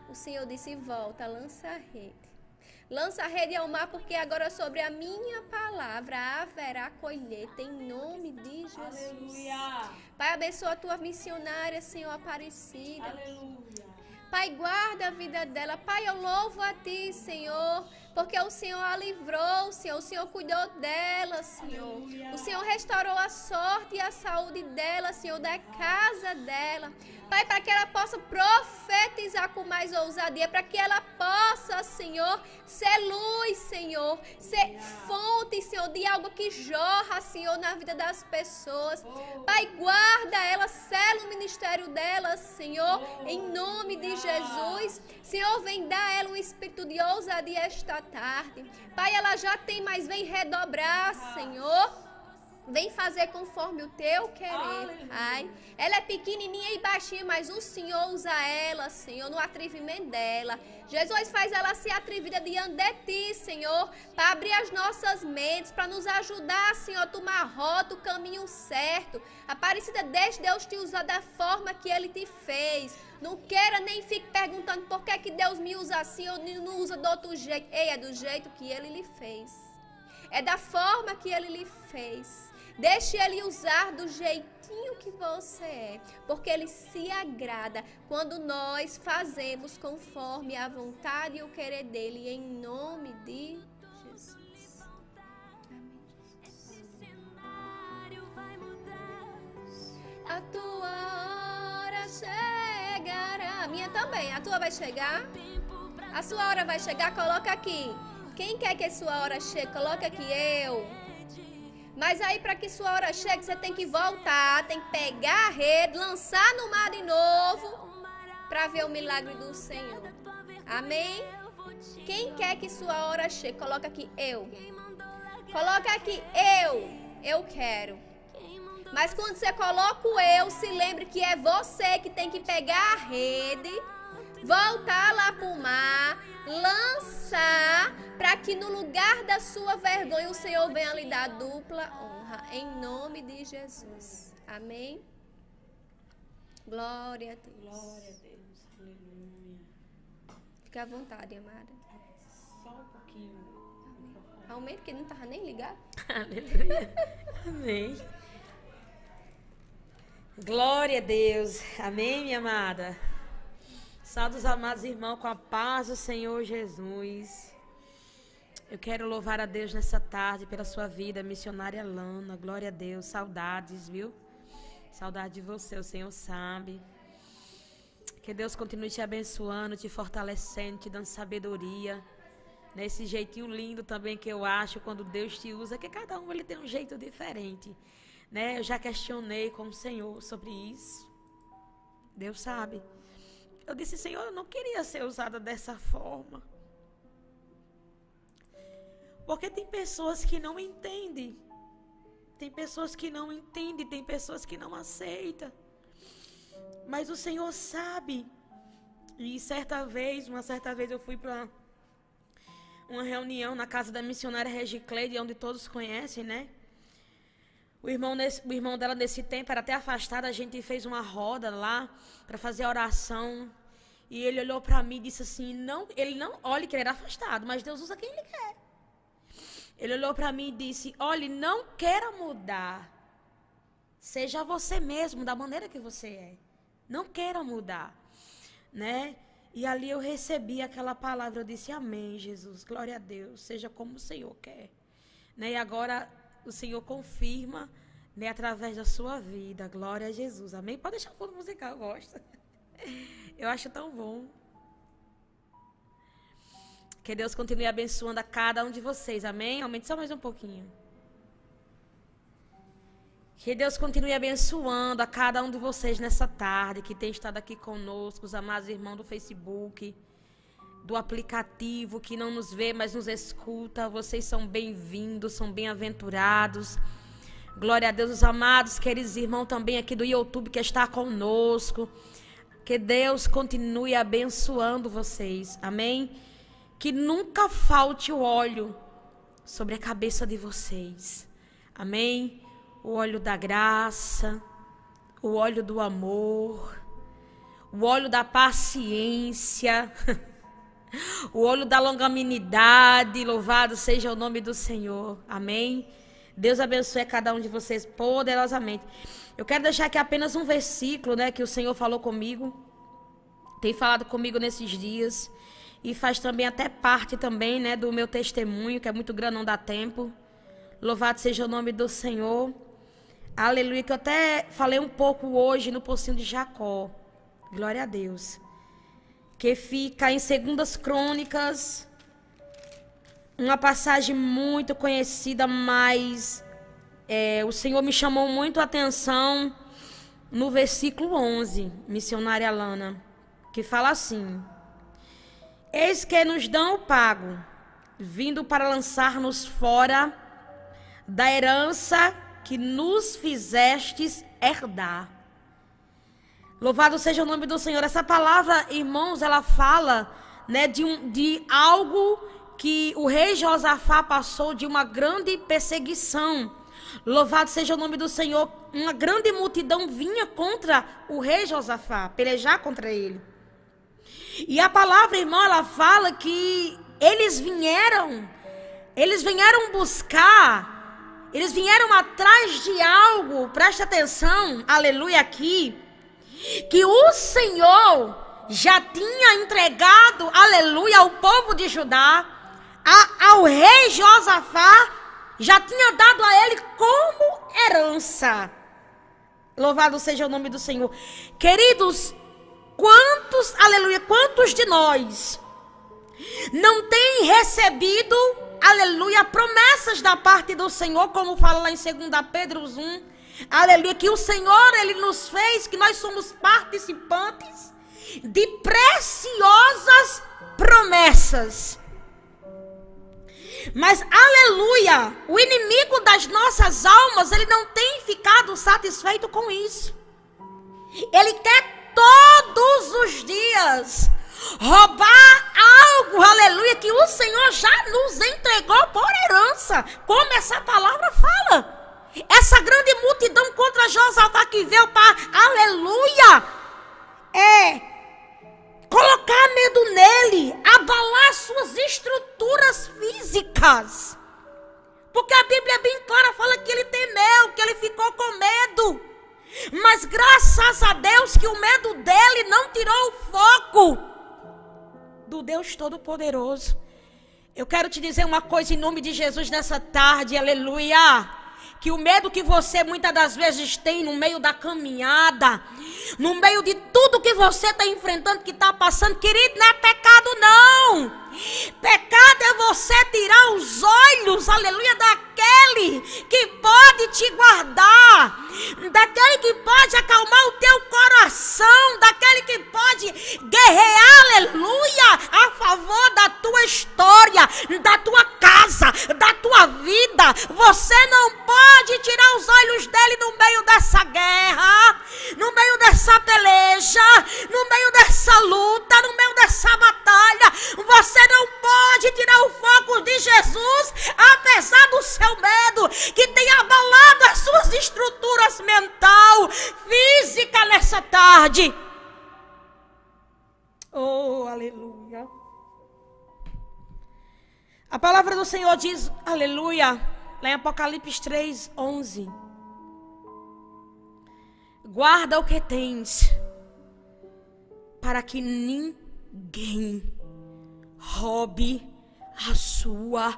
O Senhor disse: volta, lança a rede. Lança a rede ao mar, porque agora sobre a minha palavra haverá colheita em nome de Jesus. Aleluia! Pai, abençoa a tua missionária, Senhor Aparecida. Aleluia! Pai, guarda a vida dela. Pai, eu louvo a Ti, Senhor, porque o Senhor a livrou, Senhor. O Senhor cuidou dela, Senhor. O Senhor restaurou a sorte e a saúde dela, Senhor, da casa dela. Pai, para que ela possa profetizar com mais ousadia, para que ela possa, Senhor, ser luz, Senhor, ser fonte, Senhor, de algo que jorra, Senhor, na vida das pessoas. Pai, guarda ela, sela o ministério dela, Senhor, em nome de Jesus. Senhor, vem dar a ela um espírito de ousadia esta tarde. Pai, ela já tem, mas vem redobrar, Senhor. Vem fazer conforme o teu querer, Pai. Ela é pequenininha e baixinha, mas o Senhor usa ela, Senhor, no atrevimento dela. Jesus faz ela ser atrevida diante de ti, Senhor, para abrir as nossas mentes, para nos ajudar, Senhor, a tomar rota, o caminho certo. Aparecida, deixe Deus te usar da forma que Ele te fez. Não queira nem fique perguntando por que, que Deus me usa assim ou não usa de outro jeito. Ei, é do jeito que Ele lhe fez. É da forma que Ele lhe fez. Deixe Ele usar do jeitinho que você é, porque Ele se agrada quando nós fazemos conforme a vontade e o querer dEle, em nome de Jesus. A tua hora chegará. A minha também. A tua vai chegar? A sua hora vai chegar? Coloca aqui. Quem quer que a sua hora chegue? Coloca aqui eu. Mas aí, para que sua hora chegue, você tem que voltar, tem que pegar a rede, lançar no mar de novo, para ver o milagre do Senhor. Amém? Quem quer que sua hora chegue, coloca aqui eu. Coloca aqui eu. Eu quero. Mas quando você coloca o eu, se lembre que é você que tem que pegar a rede, voltar lá para o mar, lançar, para que no lugar da sua vergonha o Senhor venha lhe dar dupla honra, em nome de Jesus. Amém? Glória a Deus. Glória a Deus. Aleluia. Fique à vontade, amada. Só um pouquinho. Aumenta, que não estava nem ligado. Aleluia. Amém. Glória a Deus. Amém, minha amada. Salve os amados irmãos com a paz do Senhor Jesus. Eu quero louvar a Deus nessa tarde pela sua vida, missionária Lana. Glória a Deus. Saudades, viu? Saudade de você, o Senhor sabe. Que Deus continue te abençoando, te fortalecendo, te dando sabedoria. Nesse jeitinho lindo também que eu acho quando Deus te usa, que cada um ele tem um jeito diferente. Né? Eu já questionei com o Senhor sobre isso. Deus sabe. Eu disse, Senhor, eu não queria ser usada dessa forma. Porque tem pessoas que não entendem. Tem pessoas que não entendem, tem pessoas que não aceitam. Mas o Senhor sabe. E certa vez, uma certa vez eu fui para uma reunião na casa da missionária Regicleide, onde todos conhecem, né? O irmão, nesse, o irmão dela nesse tempo era até afastado, a gente fez uma roda lá para fazer oração. E ele olhou para mim e disse assim: "Não, ele não, olhe que ele era afastado, mas Deus usa quem ele quer". Ele olhou para mim e disse: Olhe, não queira mudar. Seja você mesmo, da maneira que você é. Não queira mudar. Né? E ali eu recebi aquela palavra. Eu disse: Amém, Jesus. Glória a Deus. Seja como o Senhor quer. Né? E agora o Senhor confirma né, através da sua vida. Glória a Jesus. Amém? Pode deixar o fundo musical, eu gosto. Eu acho tão bom. Que Deus continue abençoando a cada um de vocês. Amém? Aumente só mais um pouquinho. Que Deus continue abençoando a cada um de vocês nessa tarde que tem estado aqui conosco, os amados irmãos do Facebook, do aplicativo que não nos vê, mas nos escuta. Vocês são bem-vindos, são bem-aventurados. Glória a Deus, os amados, queridos irmãos também aqui do YouTube que está conosco. Que Deus continue abençoando vocês. Amém? que nunca falte o óleo sobre a cabeça de vocês. Amém? O óleo da graça, o óleo do amor, o óleo da paciência, o óleo da longanimidade. Louvado seja o nome do Senhor. Amém? Deus abençoe cada um de vocês poderosamente. Eu quero deixar aqui apenas um versículo, né, que o Senhor falou comigo. Tem falado comigo nesses dias. e faz também até parte também, né, do meu testemunho, que é muito grande, não dá tempo. Louvado seja o nome do Senhor. Aleluia, que eu até falei um pouco hoje no pocinho de Jacó. Glória a Deus. Que fica em Segundas Crônicas, uma passagem muito conhecida, mas é, o Senhor me chamou muito a atenção no versículo 11, missionária Lana, que fala assim: Eis que nos dão o pago, vindo para lançar-nos fora da herança que nos fizestes herdar. Louvado seja o nome do Senhor. Essa palavra, irmãos, ela fala né, de, um, de algo que o rei Josafá passou de uma grande perseguição. Louvado seja o nome do Senhor. Uma grande multidão vinha contra o rei Josafá, pelejar contra ele. E a palavra, irmão, ela fala que eles vieram, eles vieram buscar, eles vieram atrás de algo, preste atenção, aleluia aqui, que o Senhor já tinha entregado, aleluia, ao povo de Judá, a, ao rei Josafá, já tinha dado a ele como herança. Louvado seja o nome do Senhor. Queridos, Quantos, aleluia, quantos de nós não tem recebido, aleluia, promessas da parte do Senhor, como fala lá em 2 Pedro 1, aleluia, que o Senhor, ele nos fez, que nós somos participantes de preciosas promessas. Mas, aleluia, o inimigo das nossas almas, ele não tem ficado satisfeito com isso. Ele quer todos os dias roubar algo, aleluia, que o Senhor já nos entregou por herança, como essa palavra fala. Essa grande multidão contra Josafá que veio para, aleluia, é colocar medo nele, abalar suas estruturas físicas. Porque a Bíblia é bem clara, fala que ele temeu, que ele ficou com medo. Mas graças a Deus que o medo dele não tirou o foco do Deus Todo-Poderoso. Eu quero te dizer uma coisa em nome de Jesus nessa tarde, aleluia. Que o medo que você muitas das vezes tem no meio da caminhada, no meio de tudo que você está enfrentando, que está passando, querido, não é pecado, não. Pecado é você tirar os olhos, aleluia, daquele que pode te guardar, daquele que pode acalmar o teu coração, daquele que pode guerrear, aleluia, a favor da tua história, da tua casa, da tua vida. Você não pode tirar os olhos dele no meio dessa guerra, no meio dessa peleja, no meio dessa luta, no meio dessa batalha. Você não pode tirar o foco de Jesus, apesar do seu medo, que tem abalado as suas estruturas mental, física nessa tarde. Oh, aleluia. A palavra do Senhor diz, aleluia, lá em Apocalipse 3, 11. Guarda o que tens, para que ninguém roube a sua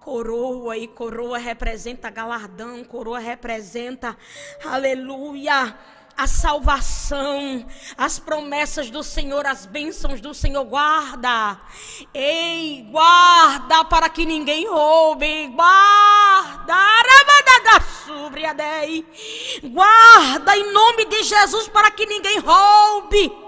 coroa. E coroa representa galardão, coroa representa, aleluia a salvação, as promessas do Senhor, as bênçãos do Senhor. Guarda, ei, guarda para que ninguém roube. Guarda, guarda em nome de Jesus para que ninguém roube.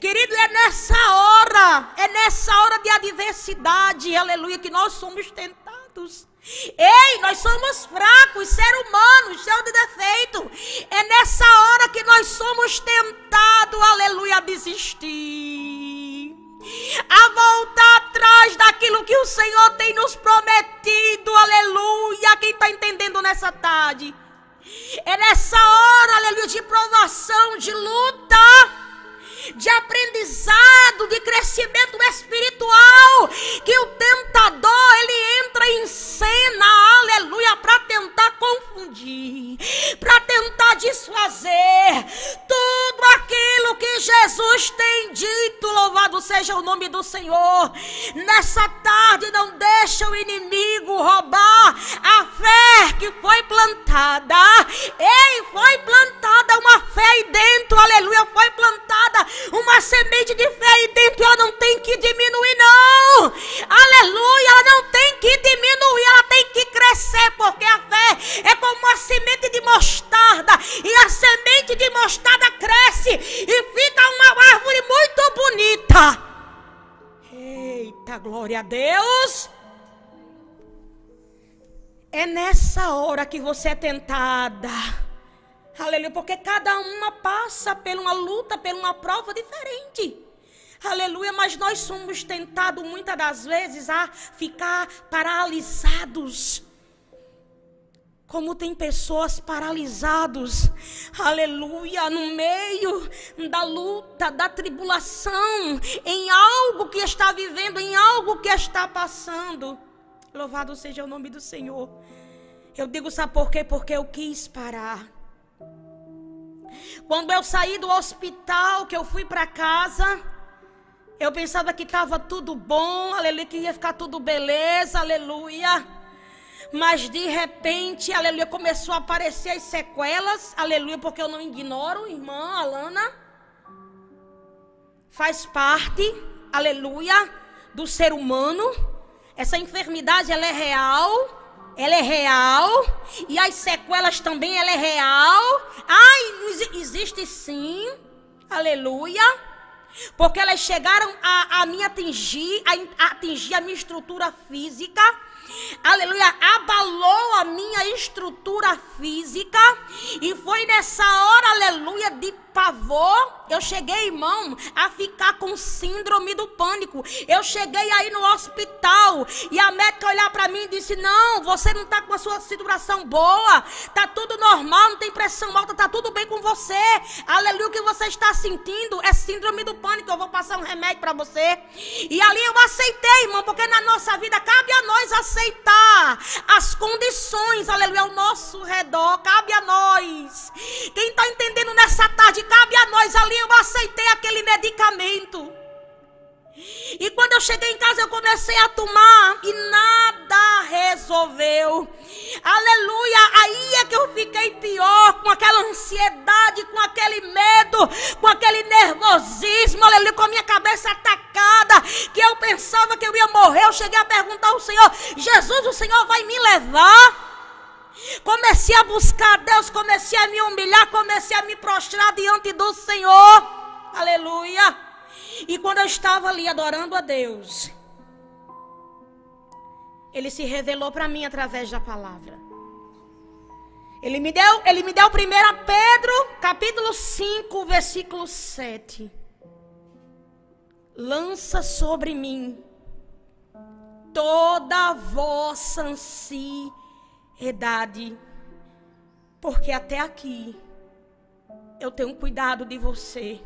Querido, é nessa hora, é nessa hora de adversidade, aleluia, que nós somos tentados. Ei, nós somos fracos, seres humanos, cheios de defeito. É nessa hora que nós somos tentados, aleluia, a desistir. A voltar atrás daquilo que o Senhor tem nos prometido, aleluia. Quem está entendendo nessa tarde? É nessa hora, aleluia, de provação, de luta de aprendizado, de crescimento espiritual, que o tentador ele entra em cena, aleluia, para tentar confundir, para tentar desfazer tudo aquilo que Jesus tem dito. Louvado seja o nome do Senhor. Nessa tarde, que você é tentada. Aleluia, porque cada uma passa por uma luta, por uma prova diferente. Aleluia, mas nós somos tentados muitas das vezes a ficar paralisados. Como tem pessoas paralisados, aleluia, no meio da luta, da tribulação, em algo que está vivendo, em algo que está passando. Louvado seja o nome do Senhor. Eu digo, sabe por quê? Porque eu quis parar. Quando eu saí do hospital, que eu fui para casa, eu pensava que estava tudo bom, aleluia, que ia ficar tudo beleza, aleluia. Mas de repente, aleluia, começou a aparecer as sequelas, aleluia, porque eu não ignoro, irmã Alana. Faz parte, aleluia, do ser humano. Essa enfermidade, ela é real. Ela é real. E as sequelas também, ela é real. Ai, existe sim. Aleluia. Porque elas chegaram a, a me atingir, a, a atingir a minha estrutura física aleluia, abalou a minha estrutura física. E foi nessa hora, aleluia, de pavor, eu cheguei, irmão, a ficar com síndrome do pânico. Eu cheguei aí no hospital e a médica olhar para mim e disse: "Não, você não tá com a sua saturação boa. Tá tudo normal, não tem pressão alta, tá tudo bem com você. Aleluia, o que você está sentindo é síndrome do pânico. Eu vou passar um remédio para você". E ali eu aceitei, irmão, porque na nossa vida cabe a nós aceitar as condições, aleluia, ao nosso redor, cabe a nós. Quem está entendendo nessa tarde cabe a nós ali. Eu aceitei aquele medicamento. E quando eu cheguei em casa, eu comecei a tomar e nada resolveu. Aleluia! Aí é que eu fiquei pior, com aquela ansiedade, com aquele medo, com aquele nervosismo, aleluia, com a minha cabeça atacada, que eu pensava que eu ia morrer. Eu cheguei a perguntar ao Senhor: Jesus, o Senhor vai me levar? Comecei a buscar Deus, comecei a me humilhar, comecei a me prostrar diante do Senhor. Aleluia. E quando eu estava ali adorando a Deus, ele se revelou para mim através da palavra. Ele me deu, ele me deu 1 Pedro, capítulo 5, versículo 7. Lança sobre mim toda a vossa ansiedade idade, porque até aqui eu tenho cuidado de você.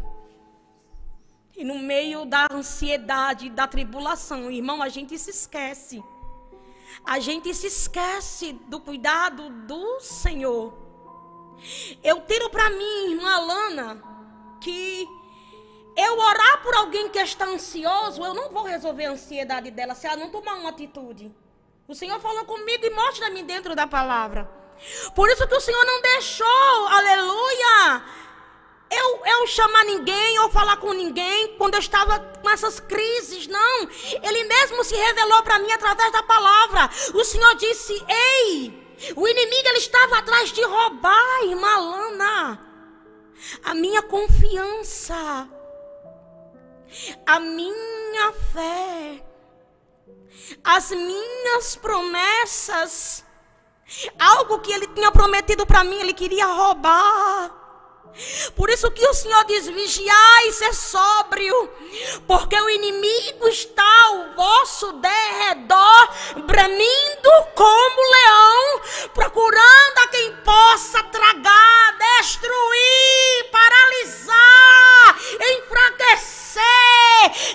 E no meio da ansiedade, da tribulação, irmão, a gente se esquece. A gente se esquece do cuidado do Senhor. Eu tiro para mim, irmã Lana, que eu orar por alguém que está ansioso, eu não vou resolver a ansiedade dela se ela não tomar uma atitude. O Senhor falou comigo e mostra-me dentro da palavra. Por isso que o Senhor não deixou, aleluia, eu, eu chamar ninguém ou falar com ninguém quando eu estava com essas crises, não. Ele mesmo se revelou para mim através da palavra. O Senhor disse: Ei, o inimigo ele estava atrás de roubar, irmã Lana, a minha confiança, a minha fé as minhas promessas. Algo que ele tinha prometido para mim, ele queria roubar. Por isso que o Senhor diz: vigiai e ser sóbrio, porque o inimigo está ao vosso derredor, bramindo como leão, procurando a quem possa tragar, destruir, paralisar, enfraquecer.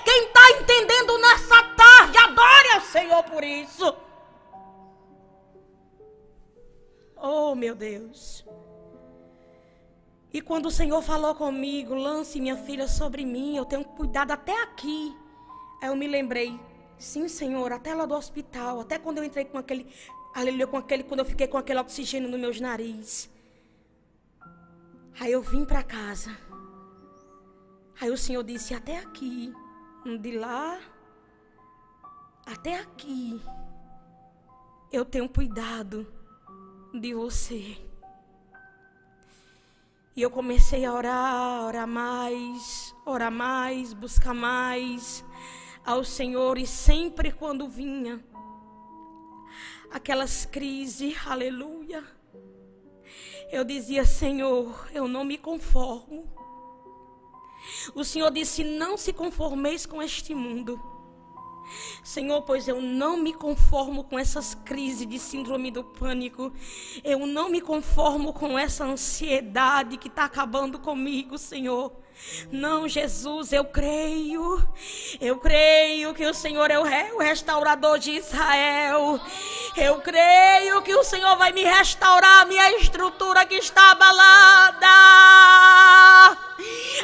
Quem está entendendo nessa tarde, adore ao Senhor por isso. Oh, meu Deus. E quando o Senhor falou comigo, lance minha filha sobre mim, eu tenho cuidado até aqui. Aí eu me lembrei, sim, Senhor, até lá do hospital, até quando eu entrei com aquele, aleluia, com aquele, quando eu fiquei com aquele oxigênio no meus nariz. Aí eu vim para casa. Aí o Senhor disse: até aqui, de lá até aqui, eu tenho cuidado de você. E eu comecei a orar, orar mais, orar mais, buscar mais ao Senhor. E sempre quando vinha aquelas crises, aleluia, eu dizia: Senhor, eu não me conformo. O Senhor disse: Não se conformeis com este mundo. Senhor, pois eu não me conformo com essas crises de síndrome do pânico. Eu não me conformo com essa ansiedade que está acabando comigo, Senhor. Não, Jesus, eu creio. Eu creio que o Senhor é o restaurador de Israel. Eu creio que o Senhor vai me restaurar a minha estrutura que está abalada.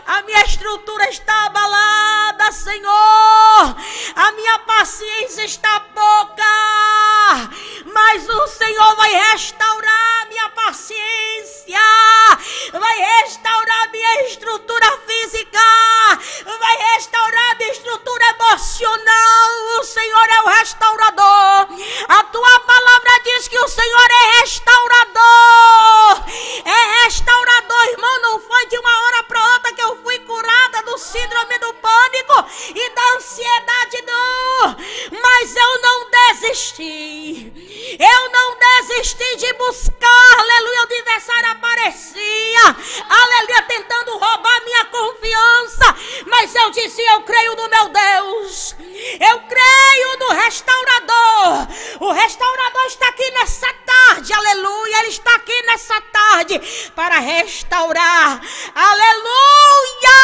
A minha estrutura está abalada, Senhor. A minha paciência está pouca. Mas o Senhor vai restaurar a minha paciência. Vai restaurar a minha estrutura física. Vai restaurar a estrutura emocional. O Senhor é o restaurador. A tua palavra diz que o Senhor é restaurador. É restaurador, irmão. Não foi de uma hora para outra que eu fui curada do síndrome do pânico e da ansiedade do. Mas eu não desisti. Eu não desisti de buscar. Aleluia. O adversário aparecia. Aleluia. Tentando roubar minha confiança. Mas eu disse: Eu creio no meu Deus. Eu creio no restaurador. O restaurador está aqui nessa tarde. Aleluia. Ele está aqui nessa tarde para restaurar. Aleluia.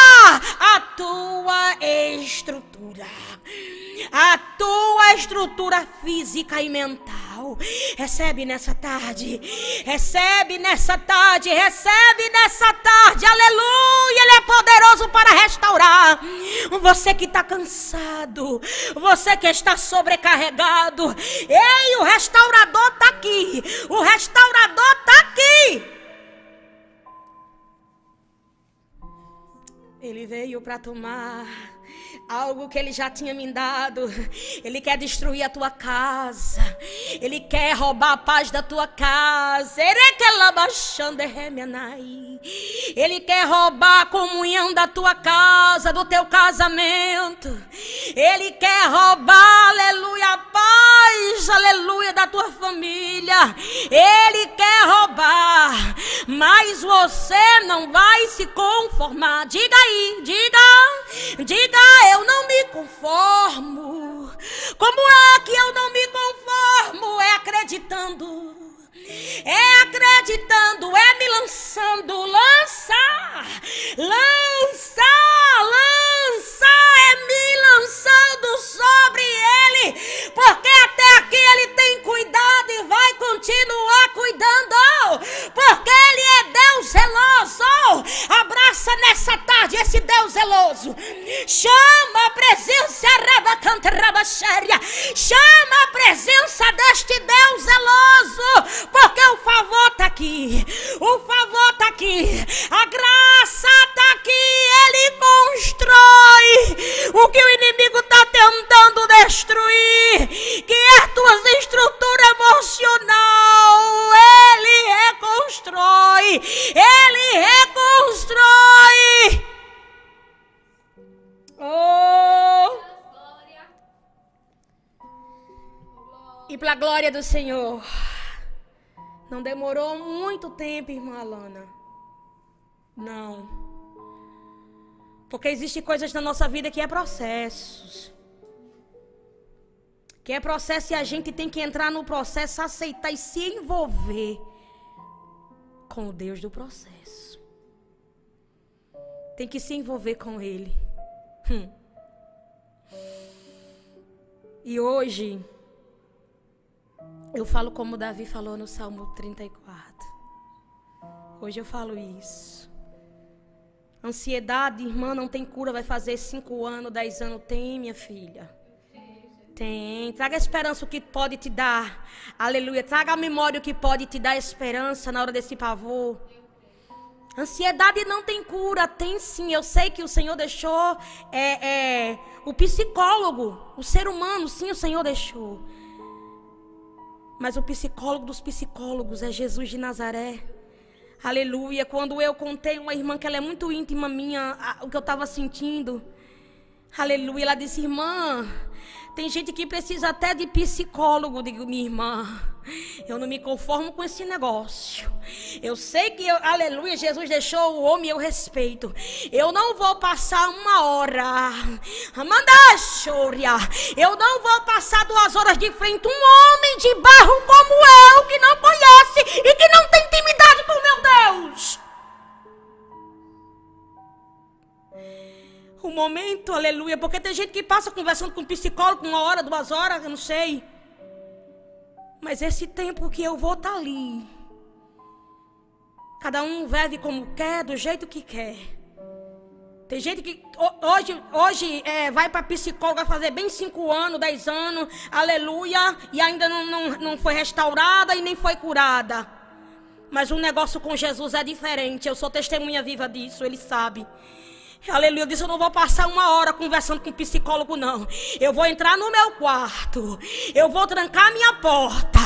A tua estrutura. A tua estrutura física e mental. Recebe nessa tarde, recebe nessa tarde, recebe nessa tarde, aleluia. Ele é poderoso para restaurar. Você que está cansado, você que está sobrecarregado, ei, o restaurador está aqui, o restaurador Ele veio para tomar algo que ele já tinha me dado. Ele quer destruir a tua casa. Ele quer roubar a paz da tua casa. Ele quer roubar a comunhão da tua casa, do teu casamento. Ele quer roubar, aleluia, a paz, aleluia, da tua família. Ele quer roubar, mas você não vai se conformar. Diga aí, diga, diga, eu não me conformo. Como é que eu não me conformo? É acreditando. É acreditando, é me lançando, lança, lança, lança, é me lançando sobre ele, porque até aqui ele tem cuidado e vai continuar cuidando, porque Deus zeloso. Abraça nessa tarde esse Deus zeloso, chama a presença, chama a presença deste Deus zeloso porque o favor está aqui. O favor está aqui. A graça está aqui. Ele constrói o que o inimigo está tentando destruir. Que é a tua estrutura emocional. Ele reconstrói. Ele reconstrói. Oh. E para a glória do Senhor. Não demorou muito tempo, irmã Alana. Não. Porque existem coisas na nossa vida que é processos. Que é processo e a gente tem que entrar no processo, aceitar e se envolver com o Deus do processo. Tem que se envolver com Ele. Hum. E hoje eu falo como Davi falou no Salmo 34. Hoje eu falo isso. Ansiedade, irmã, não tem cura, vai fazer cinco anos, dez anos. Tem, minha filha. Tem. Traga a esperança o que pode te dar. Aleluia. Traga a memória o que pode te dar esperança na hora desse pavor. Ansiedade não tem cura, tem sim. Eu sei que o Senhor deixou é, é, o psicólogo, o ser humano, sim, o Senhor deixou. Mas o psicólogo dos psicólogos é Jesus de Nazaré. Aleluia. Quando eu contei uma irmã que ela é muito íntima minha, o que eu estava sentindo. Aleluia. Ela disse, irmã, tem gente que precisa até de psicólogo, digo, minha irmã. Eu não me conformo com esse negócio. Eu sei que, eu, aleluia, Jesus deixou o homem, eu respeito. Eu não vou passar uma hora. Amanda choria. Eu não vou passar duas horas de frente. Um homem de barro como eu, que não conhece e que não tem intimidade com meu Deus. O momento, aleluia, porque tem gente que passa conversando com um psicólogo uma hora, duas horas, eu não sei. Mas esse tempo que eu vou estar tá ali. Cada um vive como quer, do jeito que quer. Tem gente que hoje, hoje é, vai para psicóloga fazer bem cinco anos, dez anos, aleluia, e ainda não, não, não foi restaurada e nem foi curada. Mas o negócio com Jesus é diferente. Eu sou testemunha viva disso, ele sabe. Aleluia. Eu disse: Eu não vou passar uma hora conversando com psicólogo, não. Eu vou entrar no meu quarto. Eu vou trancar minha porta.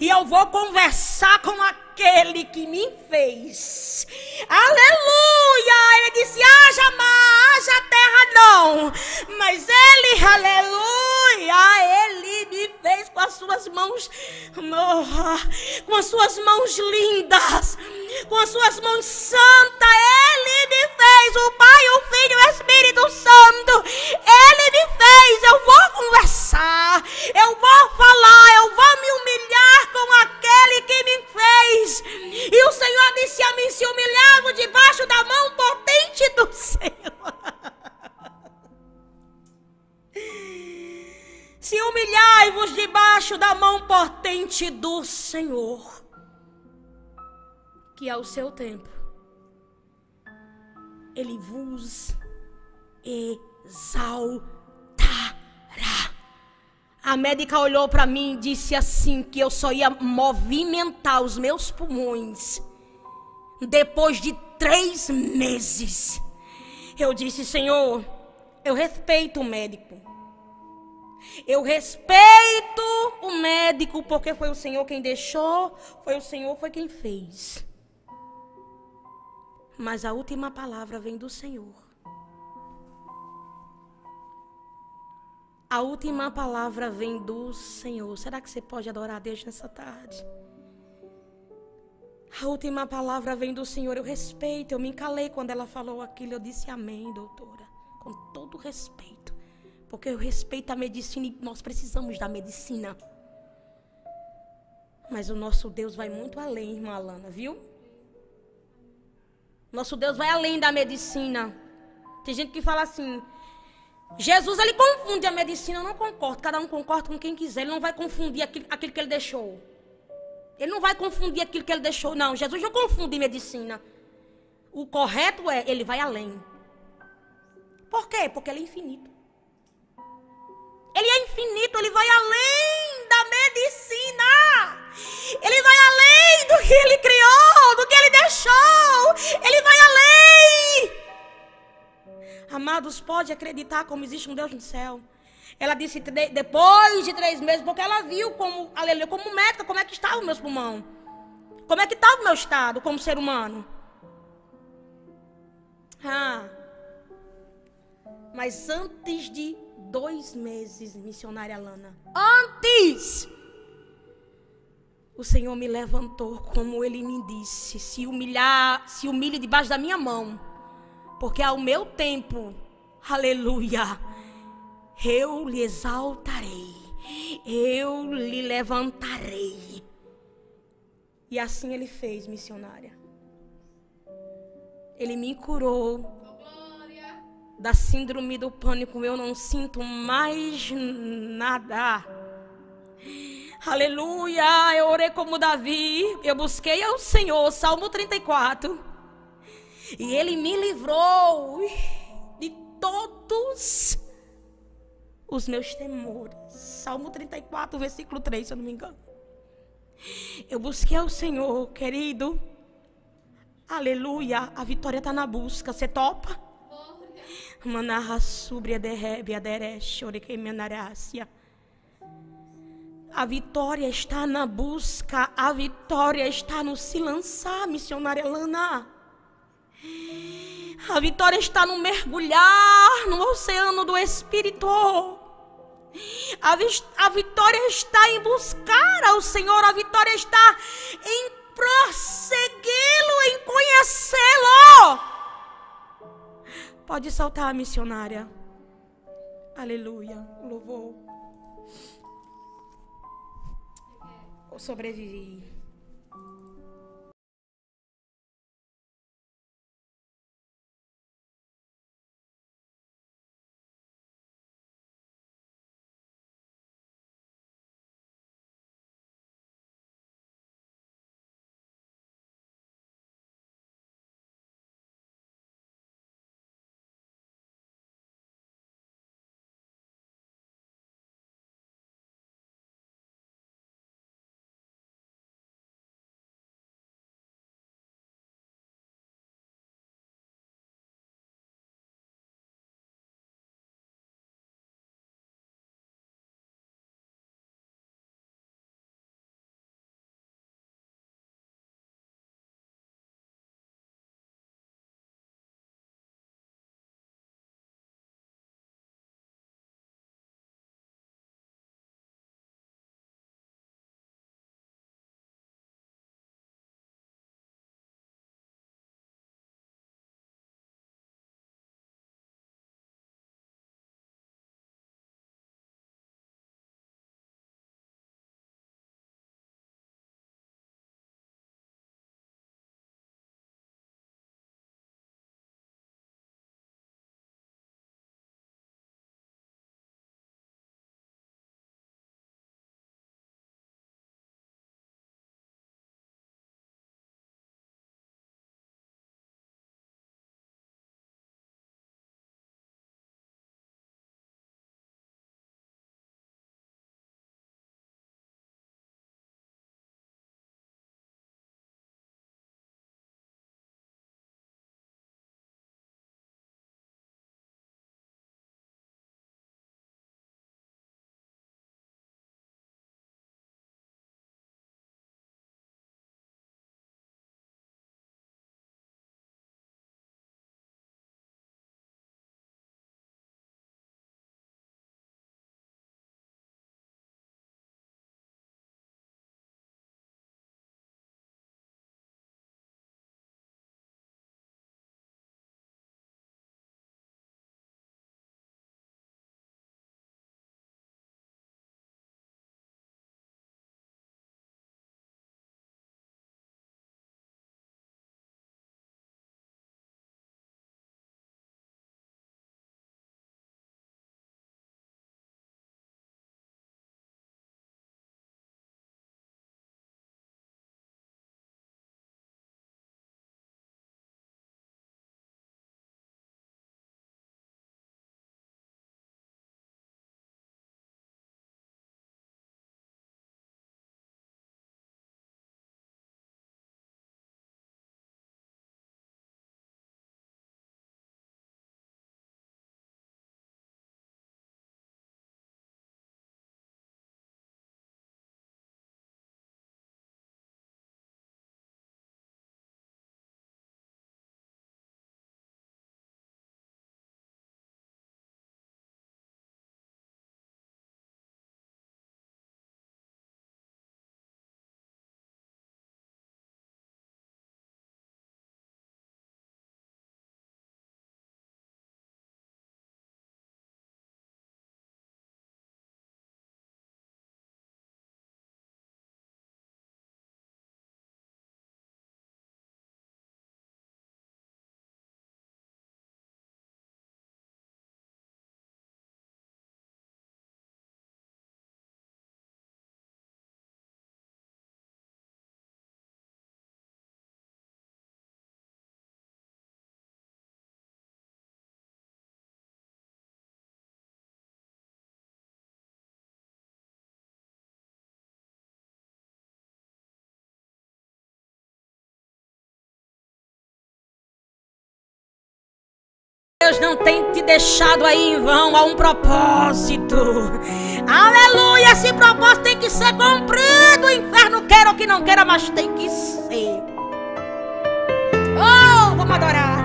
E eu vou conversar com aquele que me fez. Aleluia. Ele disse: Haja mar, haja terra, não. Mas ele, aleluia, ele me fez com as suas mãos, com as suas mãos lindas com as suas mãos santas, Ele me fez, o Pai, o Filho o Espírito Santo, Ele me fez, eu vou conversar, eu vou falar, eu vou me humilhar com aquele que me fez. E o Senhor disse a mim: se humilhava debaixo da mão potente do Senhor. Se humilhai-vos debaixo da mão potente do Senhor que ao seu tempo ele vos exaltará. A médica olhou para mim e disse assim que eu só ia movimentar os meus pulmões depois de três meses. Eu disse, Senhor, eu respeito o médico. Eu respeito o médico porque foi o Senhor quem deixou, foi o Senhor foi quem fez. Mas a última palavra vem do Senhor. A última palavra vem do Senhor. Será que você pode adorar a Deus nessa tarde? A última palavra vem do Senhor. Eu respeito. Eu me calei quando ela falou aquilo. Eu disse amém, doutora. Com todo respeito. Porque eu respeito a medicina e nós precisamos da medicina. Mas o nosso Deus vai muito além, irmã Alana, viu? Nosso Deus vai além da medicina. Tem gente que fala assim: Jesus ele confunde a medicina. Eu não concordo. Cada um concorda com quem quiser. Ele não vai confundir aquilo, aquilo que ele deixou. Ele não vai confundir aquilo que ele deixou. Não, Jesus não confunde medicina. O correto é, ele vai além. Por quê? Porque ele é infinito. Ele é infinito, ele vai além da medicina. Ele vai além do que ele criou, do que ele deixou. Ele vai além. Amados, pode acreditar como existe um Deus no céu. Ela disse depois de três meses, porque ela viu como, aleluia, como médica, como é que estava o meu pulmão. Como é que estava o meu estado como ser humano. Ah. Mas antes de dois meses, missionária Lana. Antes! O Senhor me levantou, como Ele me disse: se humilhar, se humilhe debaixo da minha mão, porque ao meu tempo, aleluia, eu lhe exaltarei, eu lhe levantarei. E assim Ele fez, missionária. Ele me curou da síndrome do pânico, eu não sinto mais nada. Aleluia, eu orei como Davi, eu busquei ao Senhor, Salmo 34. E ele me livrou de todos os meus temores. Salmo 34, versículo 3, se eu não me engano. Eu busquei ao Senhor, querido. Aleluia. A vitória está na busca. Você topa? Manarra súbria derrebe adereche, orequemenarácia. A vitória está na busca, a vitória está no se lançar, missionária Lana. A vitória está no mergulhar no oceano do Espírito. A, a vitória está em buscar ao Senhor, a vitória está em prossegui-lo, em conhecê-lo. Pode saltar, missionária. Aleluia. Louvor. Sobrevivi. Deus não tem te deixado aí em vão, há um propósito. Aleluia, esse propósito tem que ser cumprido. O inferno queira ou que não queira, mas tem que ser. Oh, vamos adorar.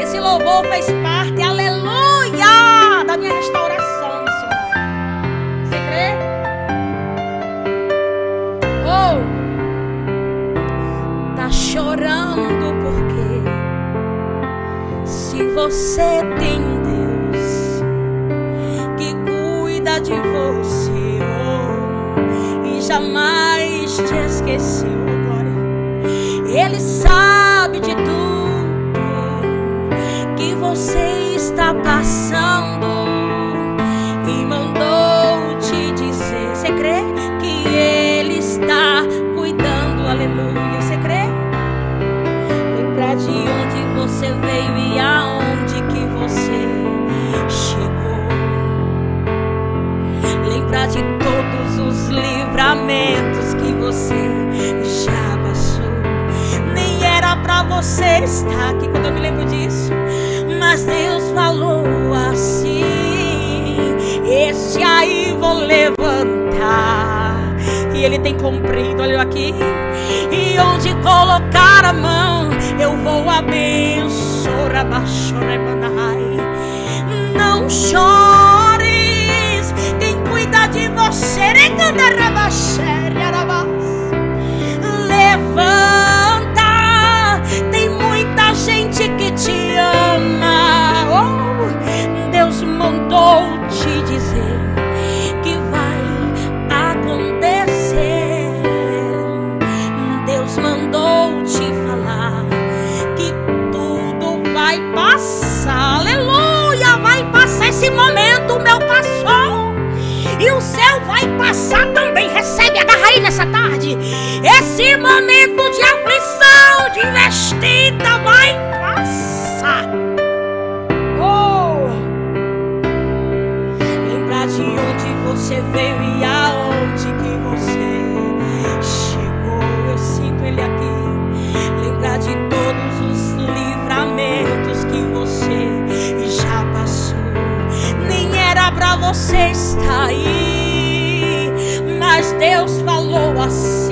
Esse louvor fez parte, aleluia, da minha restauração você tem um Deus que cuida de você oh, e jamais te esqueceu, glória. Ele sabe de tudo que você que você já passou. Nem era pra você estar aqui quando eu me lembro disso. Mas Deus falou assim: Esse aí vou levantar. E Ele tem cumprido, olha aqui. E onde colocar a mão, eu vou abençoar. Não chores, quem Shere kada rabashere Esse momento de aflição, de investida, vai passar. Oh! Lembrar de onde você veio e aonde que você chegou. Eu sinto ele aqui. Lembrar de todos os livramentos que você já passou. Nem era pra você estar aí, mas Deus falou assim: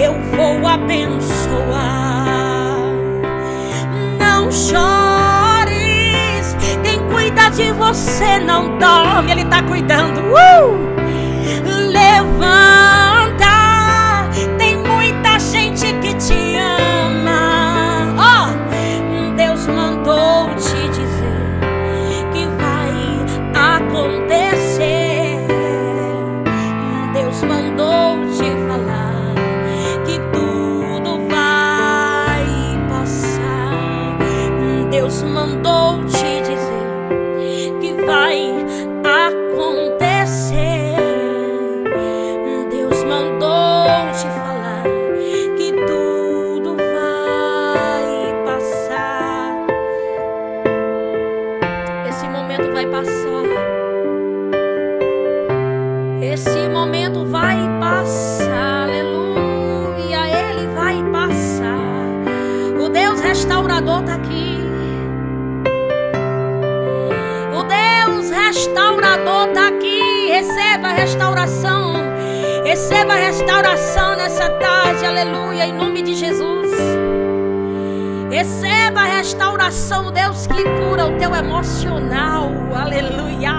eu vou abençoar. Não chores, quem cuida de você não dorme, Ele tá cuidando. Uh! Levanta, nessa tarde, aleluia, em nome de Jesus. Receba a restauração, Deus que cura o teu emocional, aleluia.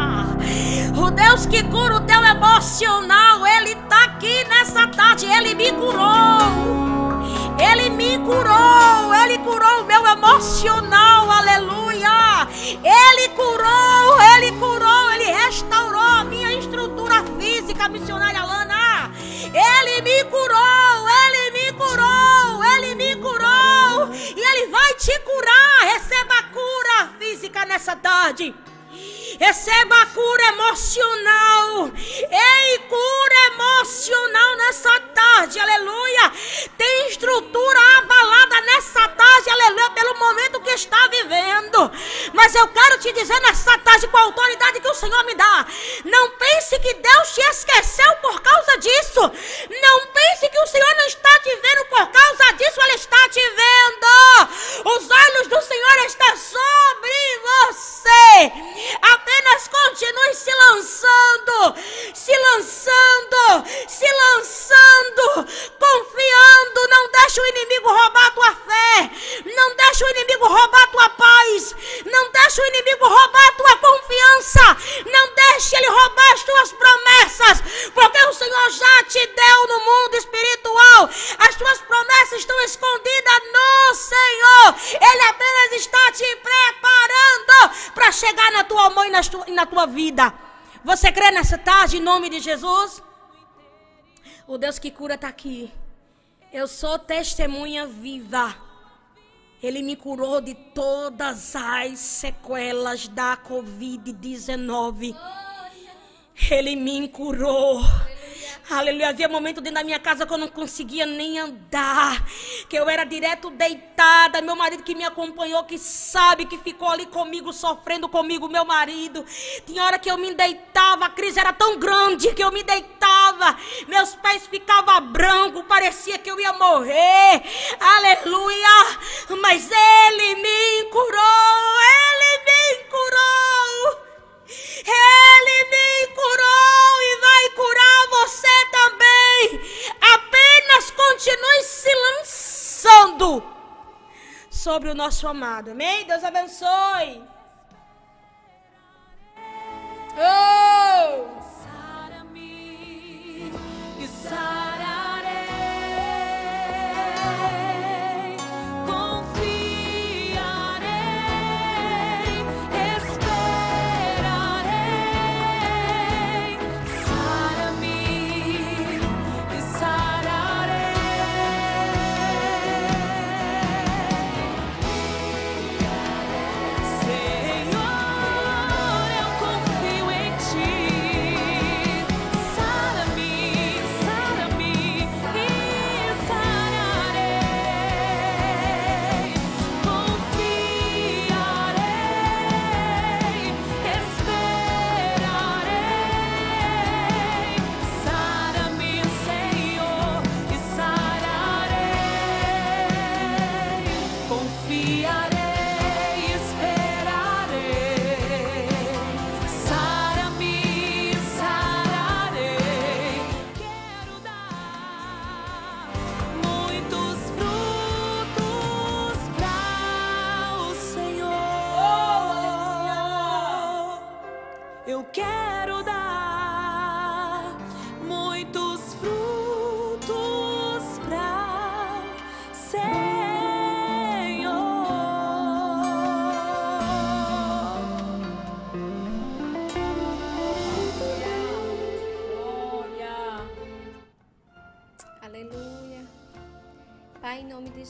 O Deus que cura o teu emocional, Ele está aqui nessa tarde, Ele me curou. Ele me curou, Ele curou o meu emocional, aleluia. Ele curou, Ele curou, Ele restaurou a minha estrutura física, missionária Lana. Ele me curou, nessa tarde. Receba a cura emocional. Ei, cura emocional nessa tarde. Aleluia. Tem estrutura abalada nessa tarde. aleluia, está vivendo. Mas eu quero te dizer nessa tarde, com a autoridade que o Senhor me dá: não pense que Deus te esqueceu por causa disso. Não pense que o Senhor não está te vendo por causa disso, Ele está te vendo. Os olhos do Senhor estão sobre você. Apenas continue se lançando, se lançando, se lançando, confiando. Não deixe o inimigo roubar a tua fé. Não deixe o inimigo roubar a tua paz. Não deixe o inimigo roubar a tua confiança. Não deixe ele roubar as tuas promessas. Porque o Senhor já te deu no mundo espiritual. As tuas promessas estão escondidas no Senhor. Ele apenas está te preparando para chegar na tua mãe e na tua vida. Você crê nessa tarde em nome de Jesus? O Deus que cura está aqui. Eu sou testemunha viva. Ele me curou de todas as sequelas da Covid-19. Ele me curou. Aleluia. Havia momento dentro da minha casa que eu não conseguia nem andar. Que eu era direto deitada. Meu marido que me acompanhou, que sabe que ficou ali comigo, sofrendo comigo, meu marido. Tinha hora que eu me deitava, a crise era tão grande que eu me deitava. Meus pés ficavam brancos, parecia que eu ia morrer. Aleluia. Mas ele me curou. Ele me curou. Ele me curou e vai curar você também. Apenas continue se lançando sobre o nosso amado. Amém? Deus abençoe. Oh!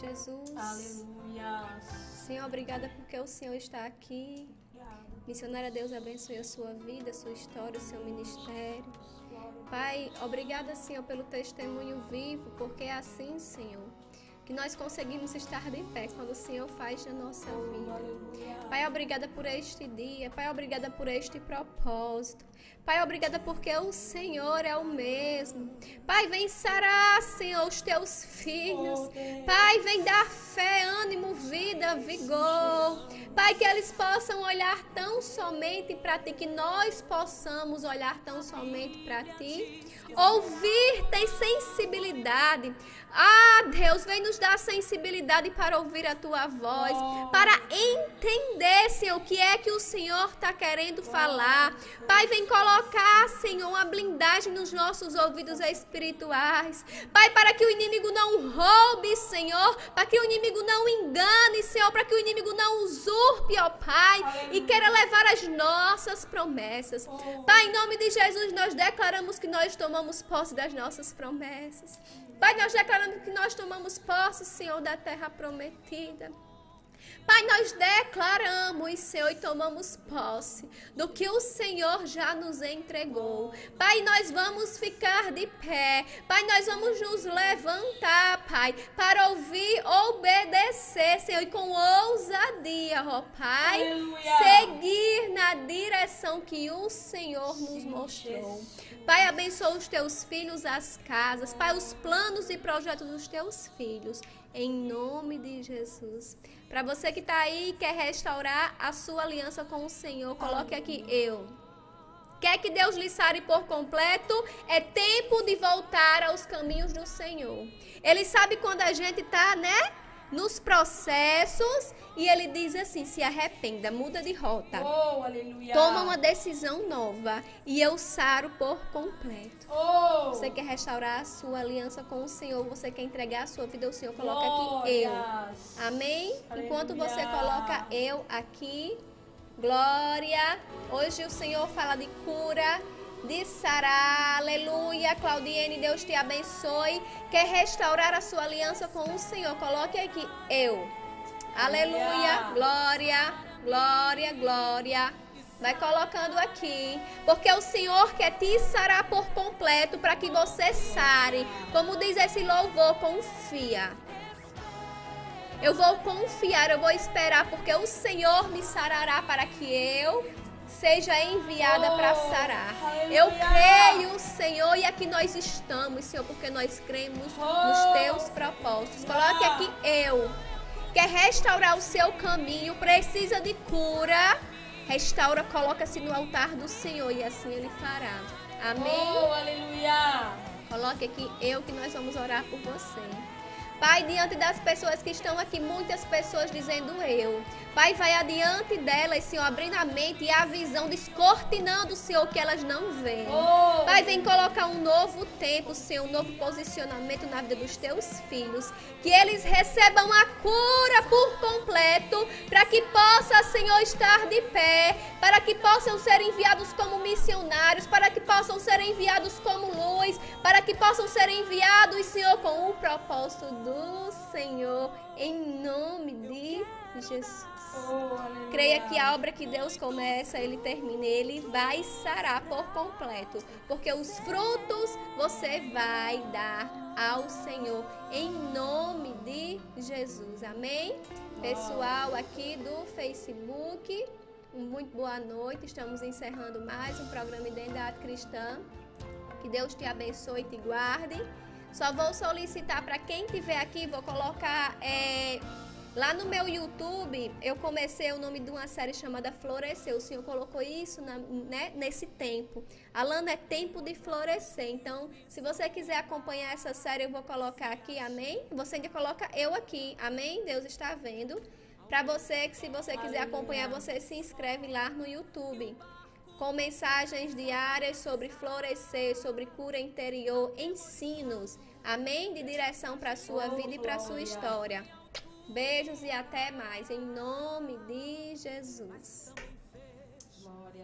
Jesus. Aleluia. Senhor, obrigada porque o Senhor está aqui. Missionária Deus abençoe a sua vida, a sua história, o seu ministério. Pai, obrigada, Senhor, pelo testemunho vivo, porque é assim, Senhor, que nós conseguimos estar de pé quando o Senhor faz na nossa vida. Pai, obrigada por este dia. Pai, obrigada por este propósito. Pai, obrigada porque o Senhor é o mesmo. Pai, vem sarar, Senhor, os teus filhos. Pai, vem dar fé, ânimo, vida, vigor. Pai, que eles possam olhar tão somente para ti, que nós possamos olhar tão somente para ti. Ouvir, ter sensibilidade. Ah, Deus, vem nos dar sensibilidade para ouvir a tua voz, para entender, Senhor, o que é que o Senhor está querendo falar. Pai, vem colocar, Senhor, uma blindagem nos nossos ouvidos espirituais. Pai, para que o inimigo não roube, Senhor, para que o inimigo não engane, Senhor, para que o inimigo não usurpe, ó Pai, e queira levar as nossas promessas. Pai, em nome de Jesus, nós declaramos que nós tomamos posse das nossas promessas. Pai, nós declaramos que nós tomamos posse, Senhor, da terra prometida. Pai, nós declaramos, Senhor, e tomamos posse do que o Senhor já nos entregou. Pai, nós vamos ficar de pé. Pai, nós vamos nos levantar, Pai, para ouvir, obedecer, Senhor, e com ousadia, ó Pai, Aleluia. seguir na direção que o Senhor nos mostrou. Pai, abençoa os teus filhos, as casas, Pai, os planos e projetos dos teus filhos, em nome de Jesus. Para você que está aí e quer restaurar a sua aliança com o Senhor, coloque aqui eu. Quer que Deus lhe sare por completo? É tempo de voltar aos caminhos do Senhor. Ele sabe quando a gente está, né? Nos processos e ele diz assim: se arrependa, muda de rota. Oh. Toma uma decisão nova e eu saro por completo. Oh, Você quer restaurar a sua aliança com o Senhor, você quer entregar a sua vida ao Senhor, coloca aqui eu. glórias. Amém? Enquanto Aleluia. você coloca eu aqui, glória. Hoje o Senhor fala de cura, de sarar, aleluia. Claudiene, Deus te abençoe. Quer restaurar a sua aliança com o Senhor, coloque aqui eu. Aleluia, Aleluia. glória, glória, glória. Vai colocando aqui, porque o Senhor quer te sarar por completo para que você sare. Como diz esse louvor, confia. Eu vou confiar, eu vou esperar, porque o Senhor me sarará para que eu seja enviada Oh, para sarar. aleluia. Eu creio, Senhor, e aqui nós estamos, Senhor, porque nós cremos nos Oh, teus propósitos. Coloque aqui eu. Quer restaurar o seu caminho, precisa de cura. Restaura, coloca-se no altar do Senhor e assim ele fará. Amém? Oh, aleluia. Coloque aqui eu que nós vamos orar por você. Pai, diante das pessoas que estão aqui, muitas pessoas dizendo eu. Pai, vai adiante delas, Senhor, abrindo a mente e a visão, descortinando, Senhor, o que elas não veem. Oh, Pai, vem colocar um novo tempo, Senhor, um novo posicionamento na vida dos teus filhos. Que eles recebam a cura por completo, para que possa, Senhor, estar de pé, para que possam ser enviados como missionários, para que possam ser enviados como luz, para que possam ser enviados, Senhor, com o propósito do Senhor, em nome de Jesus. oh. Creia que a obra que Deus começa, Ele termina, Ele vai sarar por completo, porque os frutos você vai dar ao Senhor, em nome de Jesus, amém? Pessoal aqui do Facebook, muito boa noite, estamos encerrando mais um programa Identidade Cristã, que Deus te abençoe e te guarde. Só vou solicitar para quem estiver aqui, vou colocar é, Lá no meu YouTube, eu comecei o nome de uma série chamada Florescer. O Senhor colocou isso na- né, nesse tempo. Alana, é tempo de florescer. Então, se você quiser acompanhar essa série, eu vou colocar aqui, amém? Você ainda coloca eu aqui, amém? Deus está vendo. Para você, que se você quiser acompanhar, você se inscreve lá no YouTube. Com mensagens diárias sobre florescer, sobre cura interior, ensinos, amém? De direção para a sua Oh, vida e para a sua história. Beijos e até mais, em nome de Jesus.